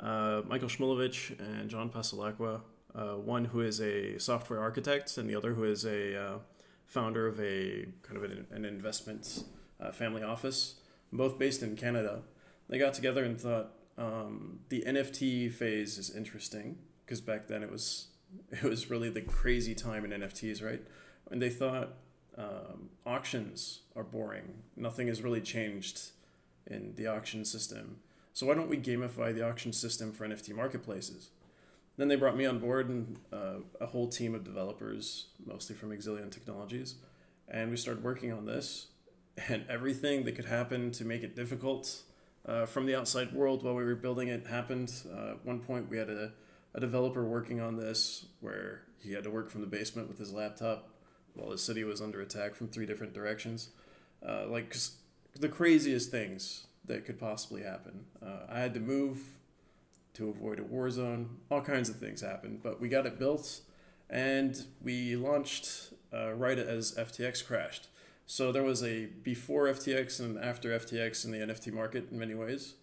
uh, Michael Shmulevich and John Pasalacqua, one who is a software architect and the other who is a uh, founder of a kind of an, an investment uh, family office, both based in Canada. They got together and thought um, the NFT phase is interesting because back then it was it was really the crazy time in NFTs, right? And they thought um, auctions are boring. Nothing has really changed in the auction system. So why don't we gamify the auction system for NFT marketplaces? Then they brought me on board and uh, a whole team of developers, mostly from Exilion Technologies, and we started working on this. And everything that could happen to make it difficult uh, from the outside world while we were building it happened. Uh, at one point, we had a, a developer working on this where he had to work from the basement with his laptop while the city was under attack from three different directions. Uh, like the craziest things that could possibly happen. Uh, I had to move to avoid a war zone. All kinds of things happened, but we got it built and we launched uh, right as FTX crashed. So there was a before FTX and after FTX in the NFT market in many ways,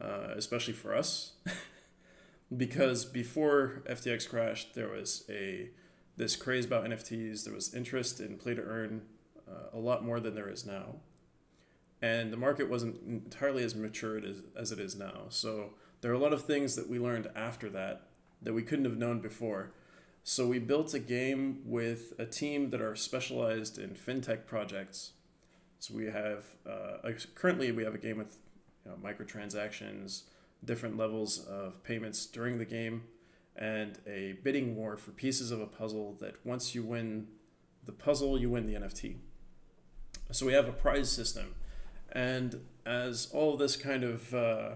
uh, especially for us. because before FTX crashed, there was a this craze about NFTs. There was interest in play to earn uh, a lot more than there is now. And the market wasn't entirely as matured as, as it is now. So there are a lot of things that we learned after that that we couldn't have known before. So we built a game with a team that are specialized in fintech projects. So we have uh, currently we have a game with you know, microtransactions, different levels of payments during the game, and a bidding war for pieces of a puzzle that once you win the puzzle, you win the NFT. So we have a prize system. And as all this kind of uh,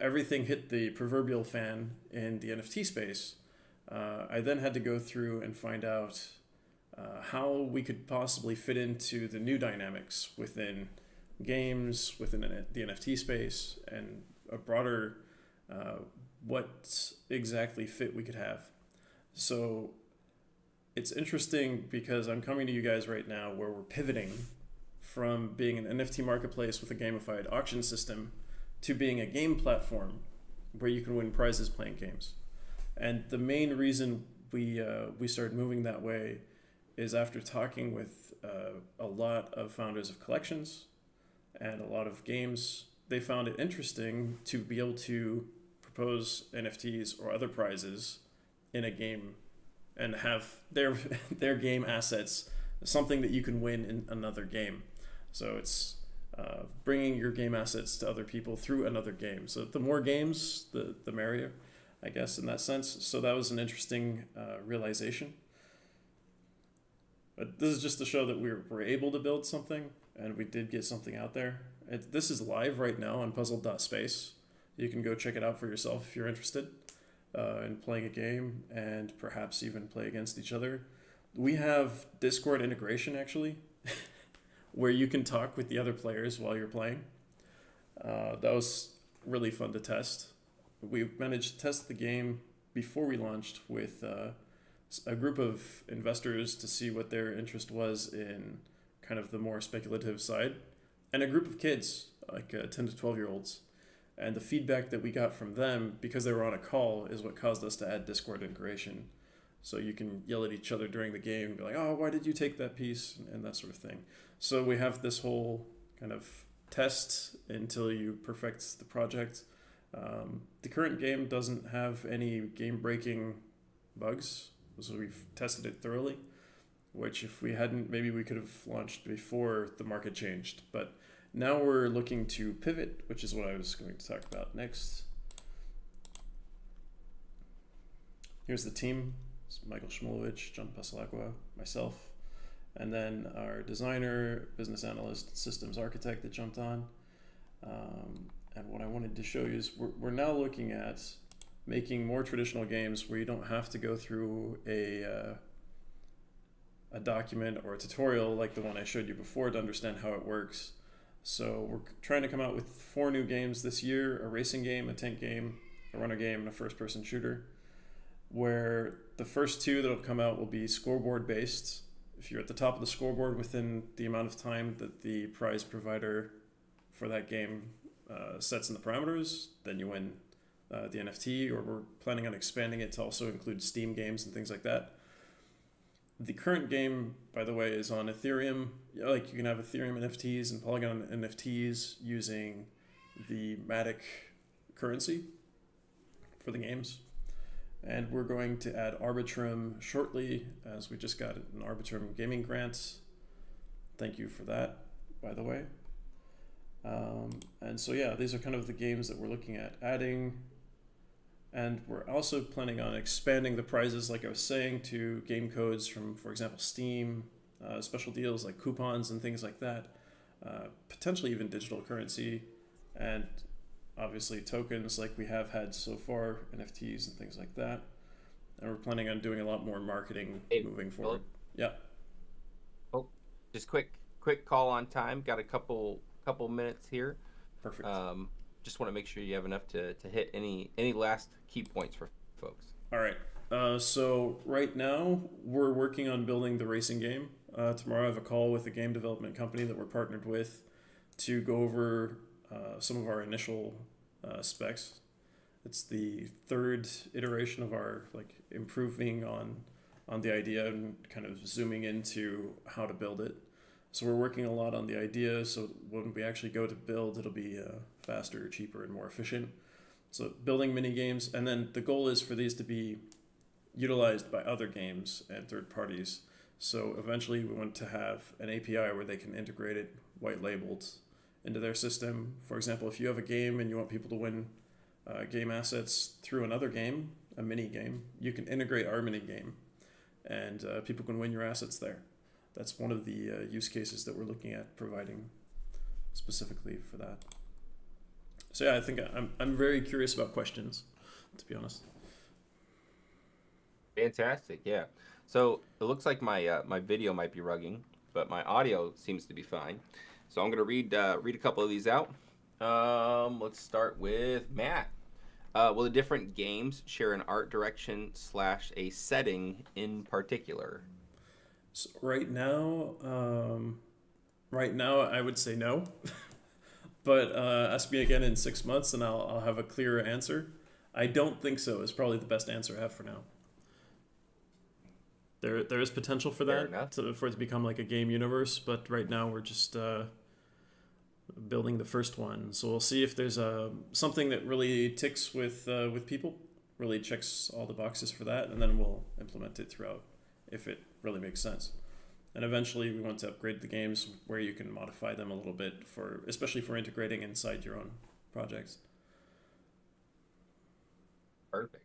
everything hit the proverbial fan in the NFT space, uh, I then had to go through and find out uh, how we could possibly fit into the new dynamics within games, within the NFT space, and a broader uh, what exactly fit we could have. So it's interesting because I'm coming to you guys right now where we're pivoting from being an NFT marketplace with a gamified auction system to being a game platform where you can win prizes playing games. And the main reason we uh, we started moving that way is after talking with uh, a lot of founders of collections and a lot of games, they found it interesting to be able to propose NFTs or other prizes in a game and have their their game assets something that you can win in another game. So it's uh, bringing your game assets to other people through another game. So the more games, the the merrier, I guess in that sense. So that was an interesting uh, realization. But this is just to show that we were able to build something and we did get something out there. It, this is live right now on puzzle.space. You can go check it out for yourself if you're interested uh, in playing a game and perhaps even play against each other. We have Discord integration actually, where you can talk with the other players while you're playing. Uh, that was really fun to test. We managed to test the game before we launched with uh, a group of investors to see what their interest was in kind of the more speculative side, and a group of kids, like uh, 10 to 12 year olds. And the feedback that we got from them, because they were on a call, is what caused us to add Discord integration. So you can yell at each other during the game, be like, oh, why did you take that piece? And that sort of thing. So we have this whole kind of test until you perfect the project. Um, the current game doesn't have any game breaking bugs, so we've tested it thoroughly. which if we hadn't, maybe we could have launched before the market changed. But now we're looking to pivot, which is what I was going to talk about next. Here's the team. It's Michael Shmulevich, John Pasalacqua, myself, and then our designer, business analyst, systems architect that jumped on. Um, and what I wanted to show you is we're, we're now looking at making more traditional games where you don't have to go through a, uh, a document or a tutorial like the one I showed you before to understand how it works. So we're trying to come out with four new games this year, a racing game, a tank game, a runner game, and a first person shooter, where the first two that'll come out will be scoreboard based. If you're at the top of the scoreboard within the amount of time that the prize provider for that game uh, sets in the parameters, then you win uh, the NFT, or we're planning on expanding it to also include Steam games and things like that. The current game, by the way, is on Ethereum. Like you can have Ethereum NFTs and Polygon NFTs using the Matic currency for the games. And we're going to add Arbitrum shortly, as we just got an Arbitrum gaming grant. Thank you for that, by the way. Um, and so, yeah, these are kind of the games that we're looking at adding. And we're also planning on expanding the prizes, like I was saying, to game codes from, for example, Steam, uh, special deals like coupons and things like that, uh, potentially even digital currency, and obviously tokens like we have had so far, NFTs and things like that. And we're planning on doing a lot more marketing Hey, moving Philip? forward. Yeah. Oh, just quick, quick call on time. Got a couple, couple minutes here. Perfect. Um, just want to make sure you have enough to, to hit any any last key points for folks. All right. Uh, so right now we're working on building the racing game. Uh, tomorrow I have a call with a game development company that we're partnered with to go over uh, some of our initial uh, specs. It's the third iteration of our like improving on on the idea and kind of zooming into how to build it. So we're working a lot on the idea. So when we actually go to build, it'll be uh, faster, cheaper, and more efficient. So building mini games, and then the goal is for these to be utilized by other games and third parties. So eventually, we want to have an API where they can integrate it white labeled into their system. For example, if you have a game and you want people to win uh, game assets through another game, a mini game, you can integrate our mini game, and uh, people can win your assets there. That's one of the uh, use cases that we're looking at providing specifically for that. So yeah, I think I'm I'm very curious about questions, to be honest. Fantastic, yeah. So it looks like my uh, my video might be rugging, but my audio seems to be fine. So I'm gonna read uh, read a couple of these out. Um, let's start with Matt. Uh, will the different games share an art direction slash a setting in particular? So right now, um, right now, I would say no. but uh, ask me again in six months, and I'll I'll have a clearer answer. I don't think so. Is probably the best answer I have for now. There there is potential for that to, for it to become like a game universe, but right now we're just uh, building the first one. So we'll see if there's a something that really ticks with uh, with people, really checks all the boxes for that, and then we'll implement it throughout if it really makes sense. And eventually, we want to upgrade the games where you can modify them a little bit for, especially for integrating inside your own projects. Perfect.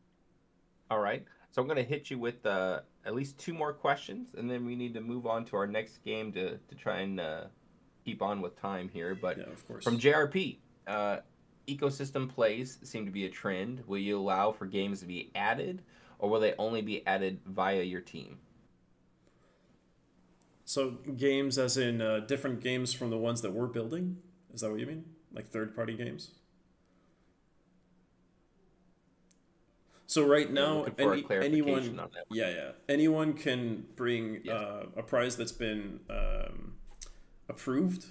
All right. So I'm gonna hit you with uh, at least two more questions, and then we need to move on to our next game to to try and uh, keep on with time here. But Yeah, of course. From JRP, uh, ecosystem plays seem to be a trend. Will you allow for games to be added, or will they only be added via your team? So games, as in uh, different games from the ones that we're building. Is that what you mean? Like third-party games? So right now, looking for a any, anyone, yeah, yeah, anyone can bring Yes. uh, a prize that's been um, approved.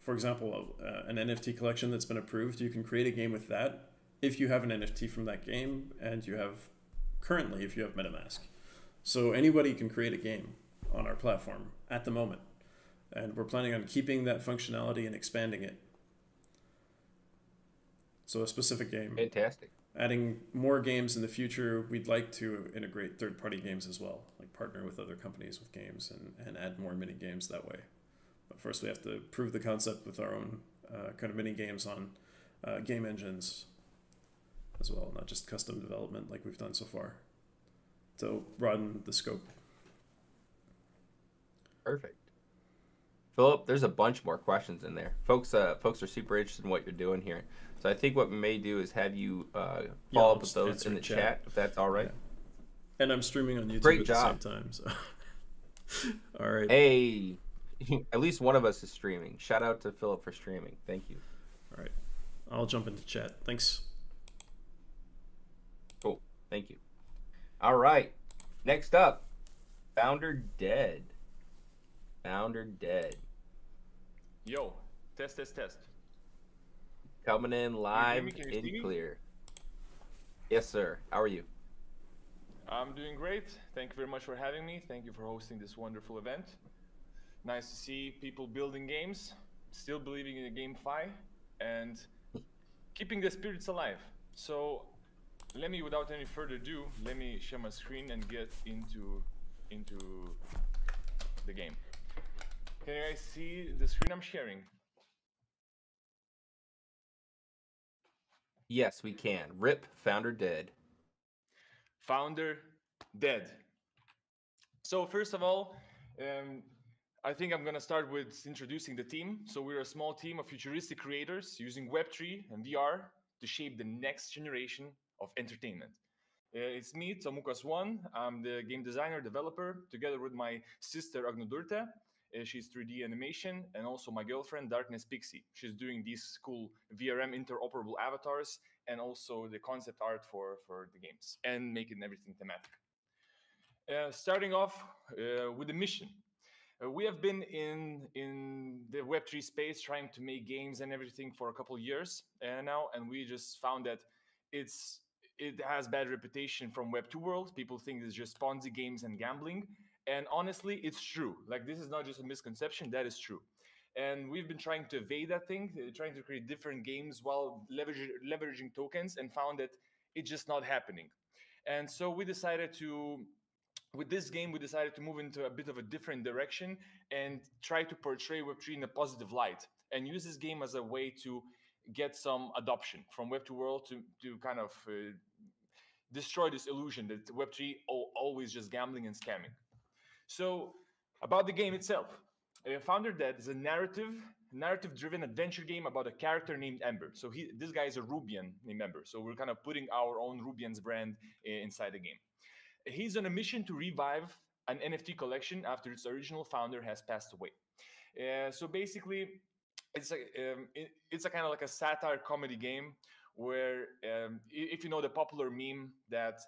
For example, uh, an NFT collection that's been approved. You can create a game with that if you have an NFT from that game, and you have currently if you have MetaMask. So anybody can create a game on our platform at the moment, and we're planning on keeping that functionality and expanding it. So a specific game Fantastic. Adding more games in the future. We'd like to integrate third-party games as well, like partner with other companies with games and, and add more mini games that way. But first, we have to prove the concept with our own uh, kind of mini games on uh, game engines as well, not just custom development like we've done so far. To broaden the scope. Perfect. Philip, there's a bunch more questions in there. Folks, uh, folks are super interested in what you're doing here. So I think what we may do is have you uh, follow I'll up with those in the chat. chat. if that's all right. Yeah. And I'm streaming on YouTube Great at job. the same time. So, all right. Hey, at least one of us is streaming. Shout out to Philip for streaming. Thank you. All right. I'll jump into chat. Thanks. Cool. Thank you. All right. Next up, Founder Dead. Founder Dead. Yo, test, test, test. Coming in live me? Can you see and clear. Yes, sir. How are you? I'm doing great. Thank you very much for having me. Thank you for hosting this wonderful event. Nice to see people building games, still believing in the GameFi, and keeping the spirits alive. So, let me, without any further ado, let me share my screen and get into into the game. Can you guys see the screen I'm sharing? Yes, we can. Rip Founder Dead. founder dead. So first of all, um, I think I'm gonna start with introducing the team. So we're a small team of futuristic creators using Web3 and VR to shape the next generation of entertainment. Uh, it's me, Tamukas One. I'm the game designer, developer, together with my sister Agnodurte. Uh, she's 3D animation, and also my girlfriend Darkness Pixie. She's doing these cool VRM interoperable avatars and also the concept art for for the games and making everything thematic. Uh, starting off uh, with the mission. Uh, we have been in in the Web3 space trying to make games and everything for a couple years uh, now, and we just found that it's it has bad reputation from Web2 world. People think it's just Ponzi games and gambling, and honestly, it's true. Like this is not just a misconception; that is true. And we've been trying to evade that thing, uh, trying to create different games while leveraging, leveraging tokens, and found that it's just not happening. And so we decided to with this game, we decided to move into a bit of a different direction and try to portray Web3 in a positive light and use this game as a way to get some adoption from Web2 world to, to kind of uh, destroy this illusion that Web3 always just gambling and scamming. So, about the game itself, uh, Founder Dead is a narrative narrative driven adventure game about a character named Ember. So he this guy is a Rubian named Ember. So we're kind of putting our own Rubian's brand uh, inside the game. He's on a mission to revive an NFT collection after its original founder has passed away. Uh, so basically, it's a um, it, it's a kind of like a satire comedy game where um, if you know the popular meme that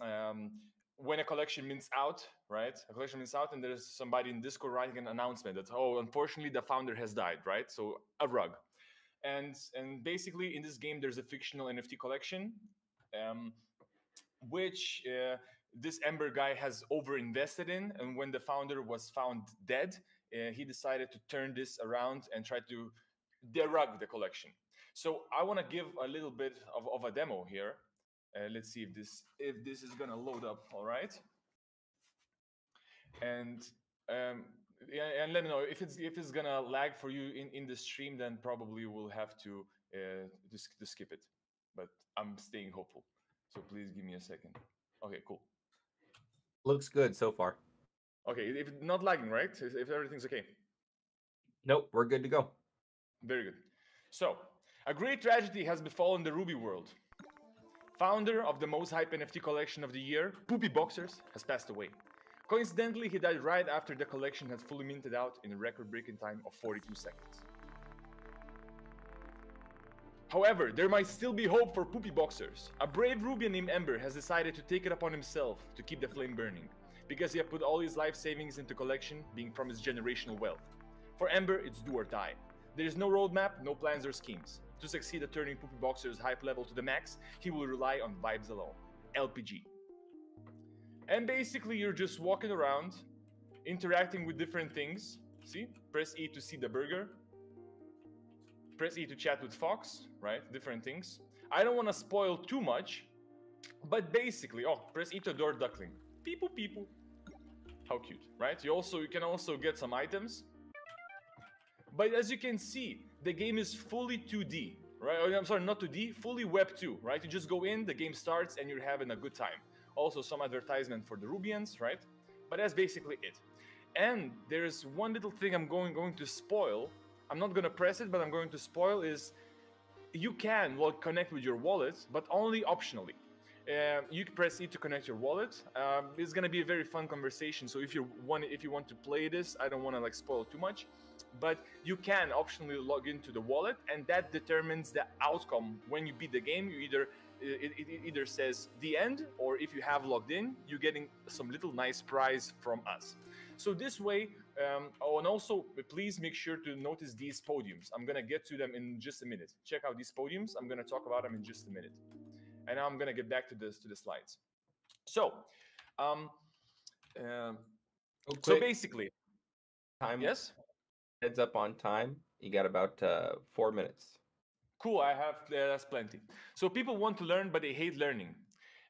um, when a collection mints out, right? A collection mints out, and there's somebody in Discord writing an announcement that oh, unfortunately the founder has died, right? So a rug, and and basically in this game there's a fictional NFT collection, um, which uh, this Ember guy has overinvested in, and when the founder was found dead, uh, he decided to turn this around and try to derug the collection. So I want to give a little bit of, of a demo here. Uh, let's see if this if this is gonna load up. All right. And um, yeah, and let me know if it's if it's gonna lag for you in, in the stream. Then probably we'll have to uh, to, to skip it. But I'm staying hopeful. So please give me a second. Okay, cool. Looks good so far. Okay, if not lagging, right? If if everything's okay. Nope, we're good to go. Very good. So, a great tragedy has befallen the Ruby world. Founder of the most hype NFT collection of the year, Poopy Boxers, has passed away. Coincidentally, he died right after the collection had fully minted out in a record breaking time of 42 seconds. However, there might still be hope for Poopy Boxers. A brave Rubian named Ember has decided to take it upon himself to keep the flame burning, because he had put all his life savings into collection, being promised generational wealth. For Ember, it's do or die. There is no roadmap, no plans or schemes. To succeed at turning Poopy Boxer's hype level to the max, he will rely on vibes alone. LPG. And basically, you're just walking around, interacting with different things. See? Press E to see the burger. press E to chat with Fox, right? Different things. I don't want to spoil too much, but basically, oh, press E to adore duckling. People, people. How cute, right? You also you can also get some items. But as you can see, the game is fully 2D, right? Oh, I'm sorry, not 2D, fully Web 2, right? You just go in, the game starts, and you're having a good time. Also, some advertisement for the Rubians, right? But that's basically it. And there's one little thing I'm going going to spoil. I'm not gonna press it, but I'm going to spoil is you can well connect with your wallet, but only optionally. Uh, you press E to connect your wallet. Um, it's gonna be a very fun conversation. So if you want, if you want to play this, I don't want to like spoil too much, but you can optionally log into the wallet, and that determines the outcome. When you beat the game, you either it, it, it either says the end, or if you have logged in, you're getting some little nice prize from us. So this way, um, oh, and also please make sure to notice these podiums. I'm gonna get to them in just a minute. Check out these podiums. I'm gonna talk about them in just a minute, and now I'm gonna get back to this to the slides. So, um, um Oh, so basically, time. yes. Heads up on time. You got about uh, four minutes. Cool, I have uh, that's plenty. So people want to learn, but they hate learning.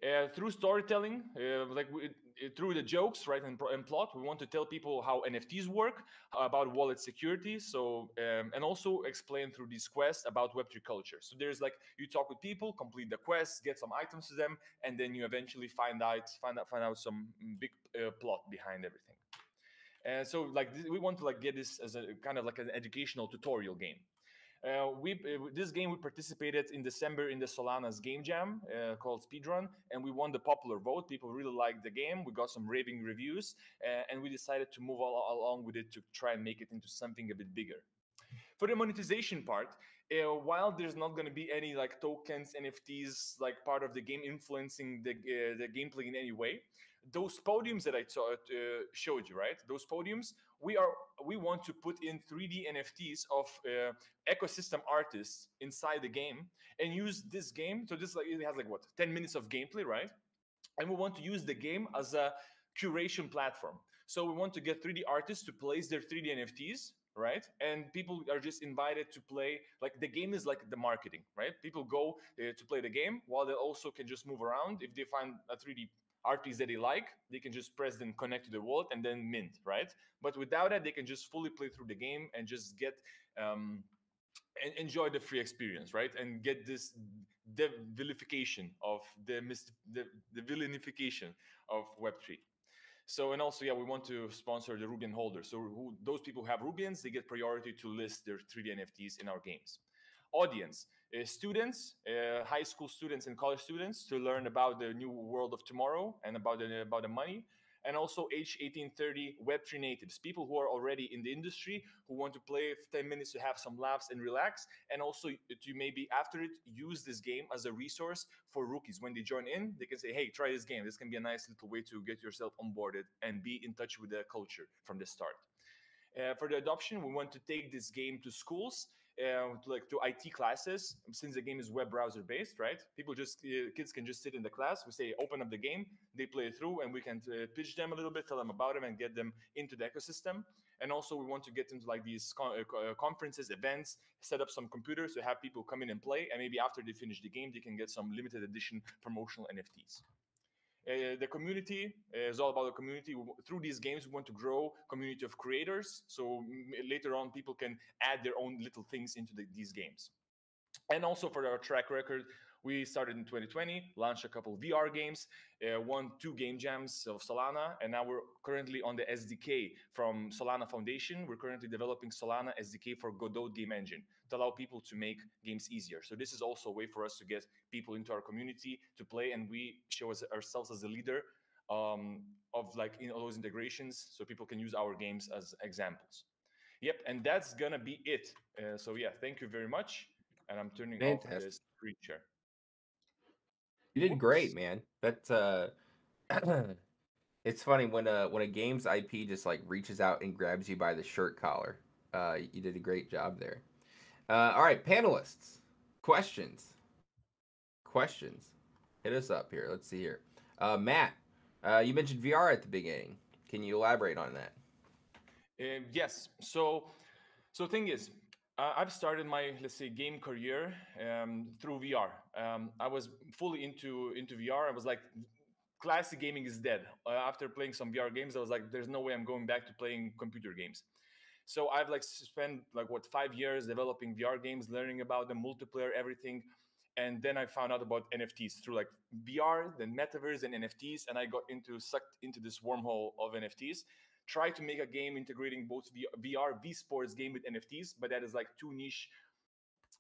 Uh, through storytelling, uh, like we, uh, through the jokes, right, and, and plot, we want to tell people how NFTs work, about wallet security, so um, and also explain through these quests about Web3 culture. So there's like you talk with people, complete the quests, get some items to them, and then you eventually find out find out find out some big uh, plot behind everything. And so like we want to like get this as a kind of like an educational tutorial game. Uh, we uh, this game we participated in December in the Solana's game jam uh, called Speedrun, and we won the popular vote. People really liked the game. We got some raving reviews, uh, and we decided to move al- along with it to try and make it into something a bit bigger. For the monetization part, uh, while there's not going to be any like tokens, NFTs, like part of the game influencing the uh, the gameplay in any way, those podiums that I uh, showed you, right? Those podiums, we are we want to put in 3D NFTs of uh, ecosystem artists inside the game and use this game. So this like it has like what 10 minutes of gameplay, right? And we want to use the game as a curation platform. So we want to get 3D artists to place their 3D NFTs right and people are just invited to play like the game is like the marketing right people go uh, to play the game while they also can just move around if they find a 3d piece that they like they can just press then connect to the wallet and then mint right but without that they can just fully play through the game and just get um and enjoy the free experience right and get this the vilification of the mis- the, the villainification of web3 so and also, yeah, we want to sponsor the Rubian holders. So who, those people who have Rubians, they get priority to list their 3D NFTs in our games. Audience, students, uh, high school students and college students to learn about the new world of tomorrow and about the, about the money. And also age 1830 Web3 natives, people who are already in the industry, who want to play 10 minutes to have some laughs and relax. And also to maybe after it, use this game as a resource for rookies. When they join in, they can say, hey, try this game. This can be a nice little way to get yourself onboarded and be in touch with the culture from the start. Uh, for the adoption, we want to take this game to schools, uh, like to IT classes. Since the game is web browser based, right? People just uh, kids can just sit in the class. We say open up the game, they play through, and we can uh, pitch them a little bit, tell them about them, and get them into the ecosystem. And also, we want to get into like these con- uh, conferences, events, set up some computers to have people come in and play, and maybe after they finish the game, they can get some limited edition promotional NFTs. Uh, the community uh, is all about the community. Through these games, we want to grow community of creators. So later on, people can add their own little things into the, these games. And also for our track record, we started in 2020, launched a couple VR games, uh, won two game jams of Solana, and now we're currently on the SDK from Solana Foundation. We're currently developing Solana SDK for Godot game engine to allow people to make games easier. So this is also a way for us to get people into our community to play, and we show us ourselves as a leader um, of like in all those integrations, so people can use our games as examples. Yep, and that's gonna be it. Uh, so yeah, thank you very much, and I'm turning off Fantastic. this screen share. You did great, man. That's uh it's funny when uh when a game's IP just like reaches out and grabs you by the shirt collar. Uh you did a great job there. Uh all right, panelists. Questions. Questions. Hit us up here. Let's see here. Uh Matt, uh you mentioned VR at the beginning. Can you elaborate on that? Um, yes. So, so thing is, Uh, I've started my let's say game career um, through VR. Um, I was fully into into VR. I was like, classic gaming is dead. Uh, after playing some VR games, I was like, there's no way I'm going back to playing computer games. So I've like spent like what five years developing VR games, learning about the multiplayer, everything. And then I found out about NFTs through like VR, then metaverse and NFTs, and I got into sucked into this wormhole of NFTs try to make a game integrating both VR, V Sports game with NFTs, but that is like too niche,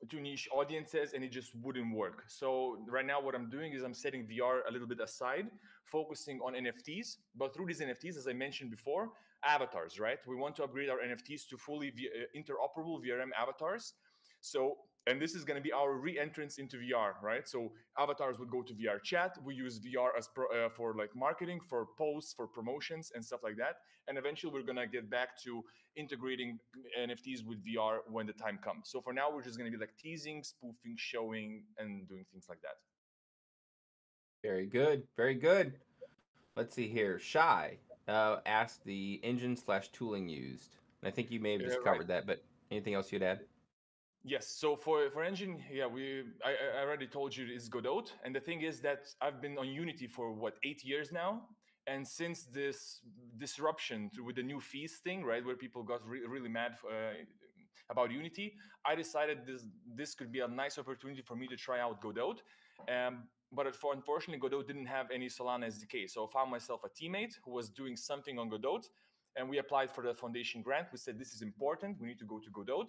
too niche audiences, and it just wouldn't work. So right now, what I'm doing is I'm setting VR a little bit aside, focusing on NFTs. But through these NFTs, as I mentioned before, avatars, right? We want to upgrade our NFTs to fully v- uh, interoperable VRM avatars. So and this is going to be our re-entrance into VR, right? So avatars would go to VR chat. We use VR as pro, uh, for like marketing, for posts, for promotions, and stuff like that. And eventually, we're going to get back to integrating NFTs with VR when the time comes. So for now, we're just going to be like teasing, spoofing, showing, and doing things like that. Very good, very good. Let's see here. Shy uh, asked the engine slash tooling used. And I think you may have just Yeah, covered right. that, but anything else you'd add? Yes. So for for engine, yeah, we I, I already told you it's Godot, and the thing is that I've been on Unity for what eight years now, and since this disruption with the new fees thing, right, where people got re- really mad uh, about Unity, I decided this this could be a nice opportunity for me to try out Godot. Um, but for, unfortunately, Godot didn't have any Solana SDK, so I found myself a teammate who was doing something on Godot, and we applied for the foundation grant. We said this is important. We need to go to Godot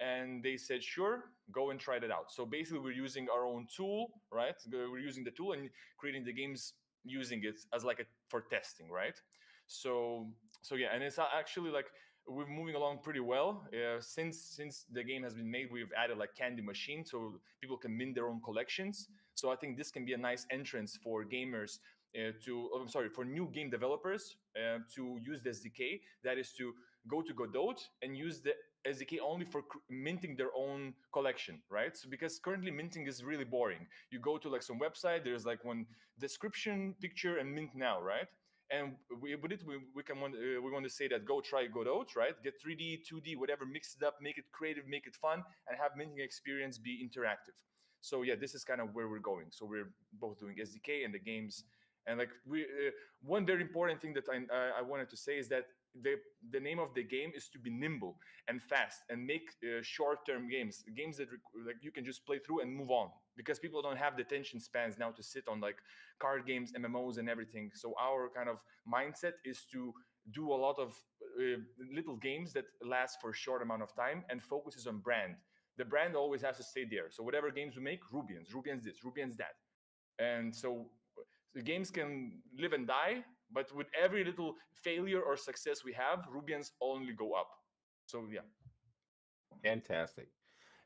and they said sure go and try that out. So basically we're using our own tool right? We're using the tool and creating the games using it as like a for testing right? So so yeah and it's actually like we're moving along pretty well. Uh, since since the game has been made we've added like candy machine so people can mint their own collections. So i think this can be a nice entrance for gamers uh, to oh, i'm sorry for new game developers uh, to use the sdk that is to go to godot and use the SDK only for minting their own collection, right? So because currently minting is really boring. You go to like some website, there's like one description, picture, and mint now, right? And we with it we, we can want uh, we want to say that go try Godot, right? Get 3D, 2D, whatever, mix it up, make it creative, make it fun, and have minting experience be interactive. So yeah, this is kind of where we're going. So we're both doing SDK and the games. And like we, uh, one very important thing that I I wanted to say is that the the name of the game is to be nimble and fast and make uh, short-term games games that like you can just play through and move on because people don't have the attention spans now to sit on like card games mmos and everything. So our kind of mindset is to do a lot of uh, little games that last for a short amount of time and focuses on brand. The brand always has to stay there. So whatever games we make rubians rubians this rubians that. And so the games can live and die but with every little failure or success we have rubians only go up so yeah Fantastic.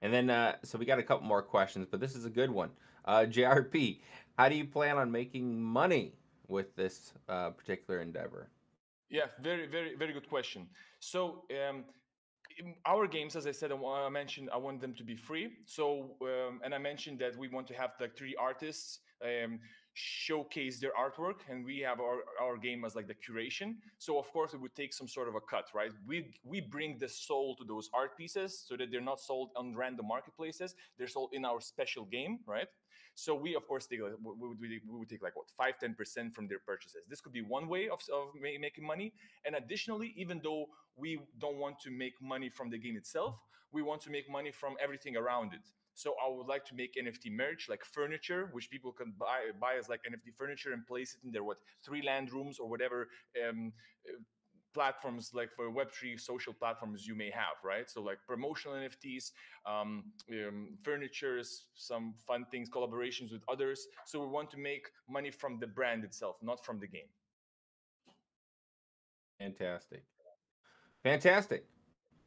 And then, uh, so we got a couple more questions, but this is a good one. Uh, JRP, how do you plan on making money with this uh, particular endeavor? Yeah, very, very, very good question. So, um, our games, as I said, I mentioned I want them to be free. So, um, and I mentioned that we want to have like three artists um, showcase their artwork, and we have our, our game as like the curation. So, of course, it would take some sort of a cut, right? We we bring the soul to those art pieces so that they're not sold on random marketplaces. They're sold in our special game, right? So we, of course, take we would, we would take like what five, ten percent from their purchases. This could be one way of, of making money. And additionally, even though we don't want to make money from the game itself, we want to make money from everything around it. So I would like to make NFT merch, like furniture, which people can buy buy as like NFT furniture and place it in their what three land rooms or whatever um, uh, platforms like for web3 social platforms you may have right so like promotional nfts um, um, furnitures some fun things collaborations with others so we want to make money from the brand itself not from the game Fantastic. Fantastic.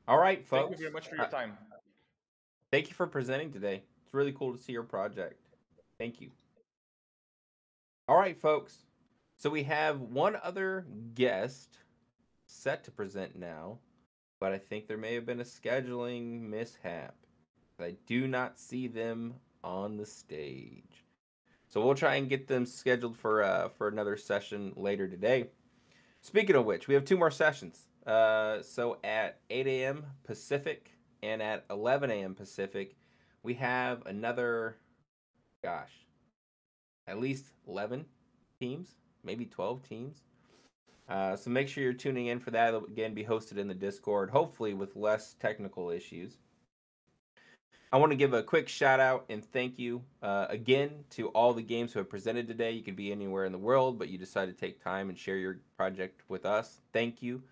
All right, folks. thank you very much for your Uh, time Thank you for presenting today. It's really cool to see your project. Thank you. All right, folks. So we have one other guest set to present now, but I think there may have been a scheduling mishap. I do not see them on the stage. So we'll try and get them scheduled for uh, for another session later today. Speaking of which, we have two more sessions. Uh, so at 8 a.m. Pacific, and at 11 a.m. Pacific, we have another, gosh, at least 11 teams, maybe 12 teams. Uh, so make sure you're tuning in for that. It'll again be hosted in the Discord, hopefully with less technical issues. I want to give a quick shout out and thank you uh, again to all the games who have presented today. You could be anywhere in the world, but you decided to take time and share your project with us. Thank you.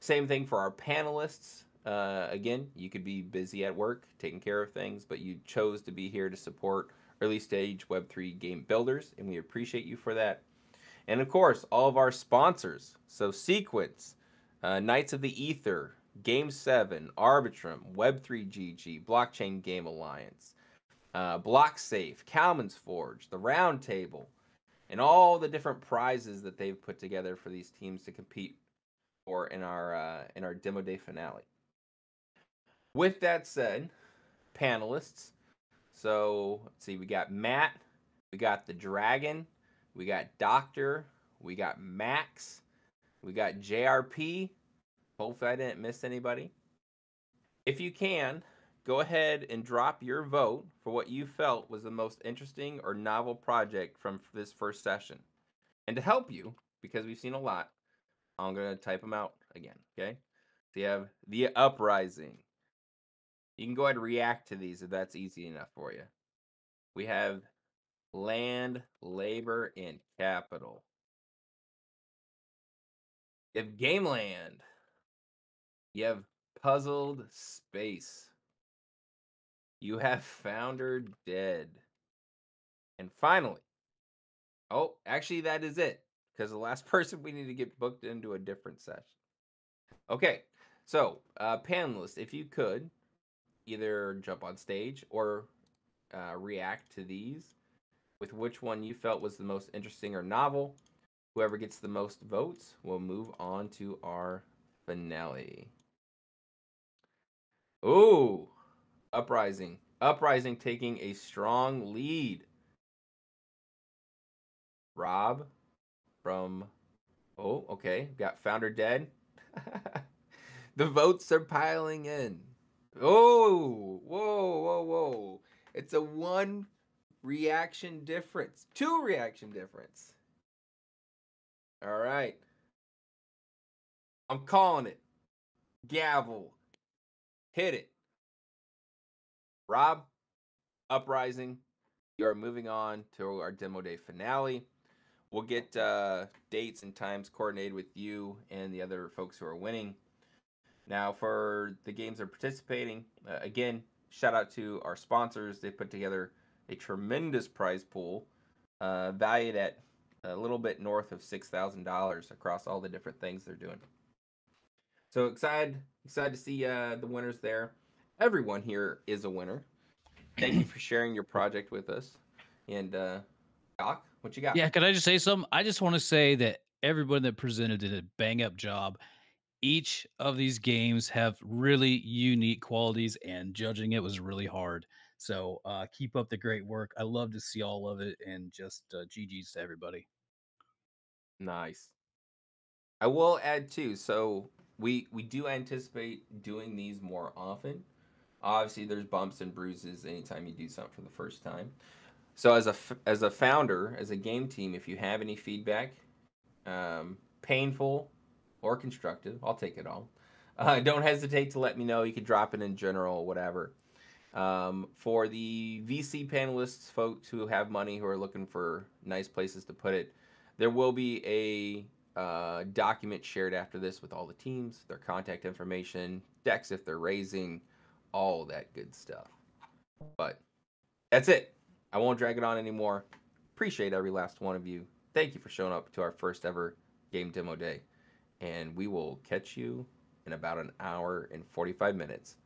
Same thing for our panelists. Uh, again, you could be busy at work taking care of things, but you chose to be here to support early stage Web3 game builders, and we appreciate you for that. And of course, all of our sponsors. So, Sequence, uh, Knights of the Ether, Game 7, Arbitrum, Web3GG, Blockchain Game Alliance, uh, BlockSafe, Kalman's Forge, the Roundtable, and all the different prizes that they've put together for these teams to compete for in our uh, in our demo day finale. With that said, panelists. So let's see, we got Matt, we got the Dragon, we got Doctor, we got Max, we got JRP. Hopefully, I didn't miss anybody. If you can, go ahead and drop your vote for what you felt was the most interesting or novel project from this first session. And to help you, because we've seen a lot, I'm going to type them out again. Okay. So you have The Uprising. You can go ahead and react to these if that's easy enough for you. We have Land, Labor, and Capital. You have Gameland. You have Puzzled Space. You have Founder Dead. And finally, oh, actually, that is it because the last person we need to get booked into a different session. Okay, so uh, panelists, if you could either jump on stage or uh, react to these with which one you felt was the most interesting or novel. Whoever gets the most votes will move on to our finale. Ooh, Uprising. Uprising taking a strong lead. Rob from Oh, okay. Got Founder dead. the votes are piling in. Oh, whoa, whoa, whoa. It's a one reaction difference. Two reaction difference. All right. I'm calling it. Gavel. Hit it. Rob, Uprising, you are moving on to our demo day finale. We'll get uh, dates and times coordinated with you and the other folks who are winning. Now, for the games that are participating, uh, again, shout out to our sponsors. They put together a tremendous prize pool uh, valued at a little bit north of $6,000 across all the different things they're doing. So excited, excited to see uh, the winners there. Everyone here is a winner. Thank you for sharing your project with us. And uh, Doc, what you got? Yeah, can I just say something? I just want to say that everyone that presented did a bang up job. Each of these games have really unique qualities, and judging it was really hard. So uh, keep up the great work. I love to see all of it, and just uh, GG's to everybody. Nice. I will add too. So we we do anticipate doing these more often. Obviously, there's bumps and bruises anytime you do something for the first time. So as a as a founder, as a game team, if you have any feedback, um, painful or constructive, I'll take it all. Uh, don't hesitate to let me know. You can drop it in general, whatever. Um, for the VC panelists, folks who have money who are looking for nice places to put it, there will be a uh, document shared after this with all the teams, their contact information, decks if they're raising, all that good stuff. But that's it. I won't drag it on anymore. Appreciate every last one of you. Thank you for showing up to our first ever game demo day. And we will catch you in about an hour and 45 minutes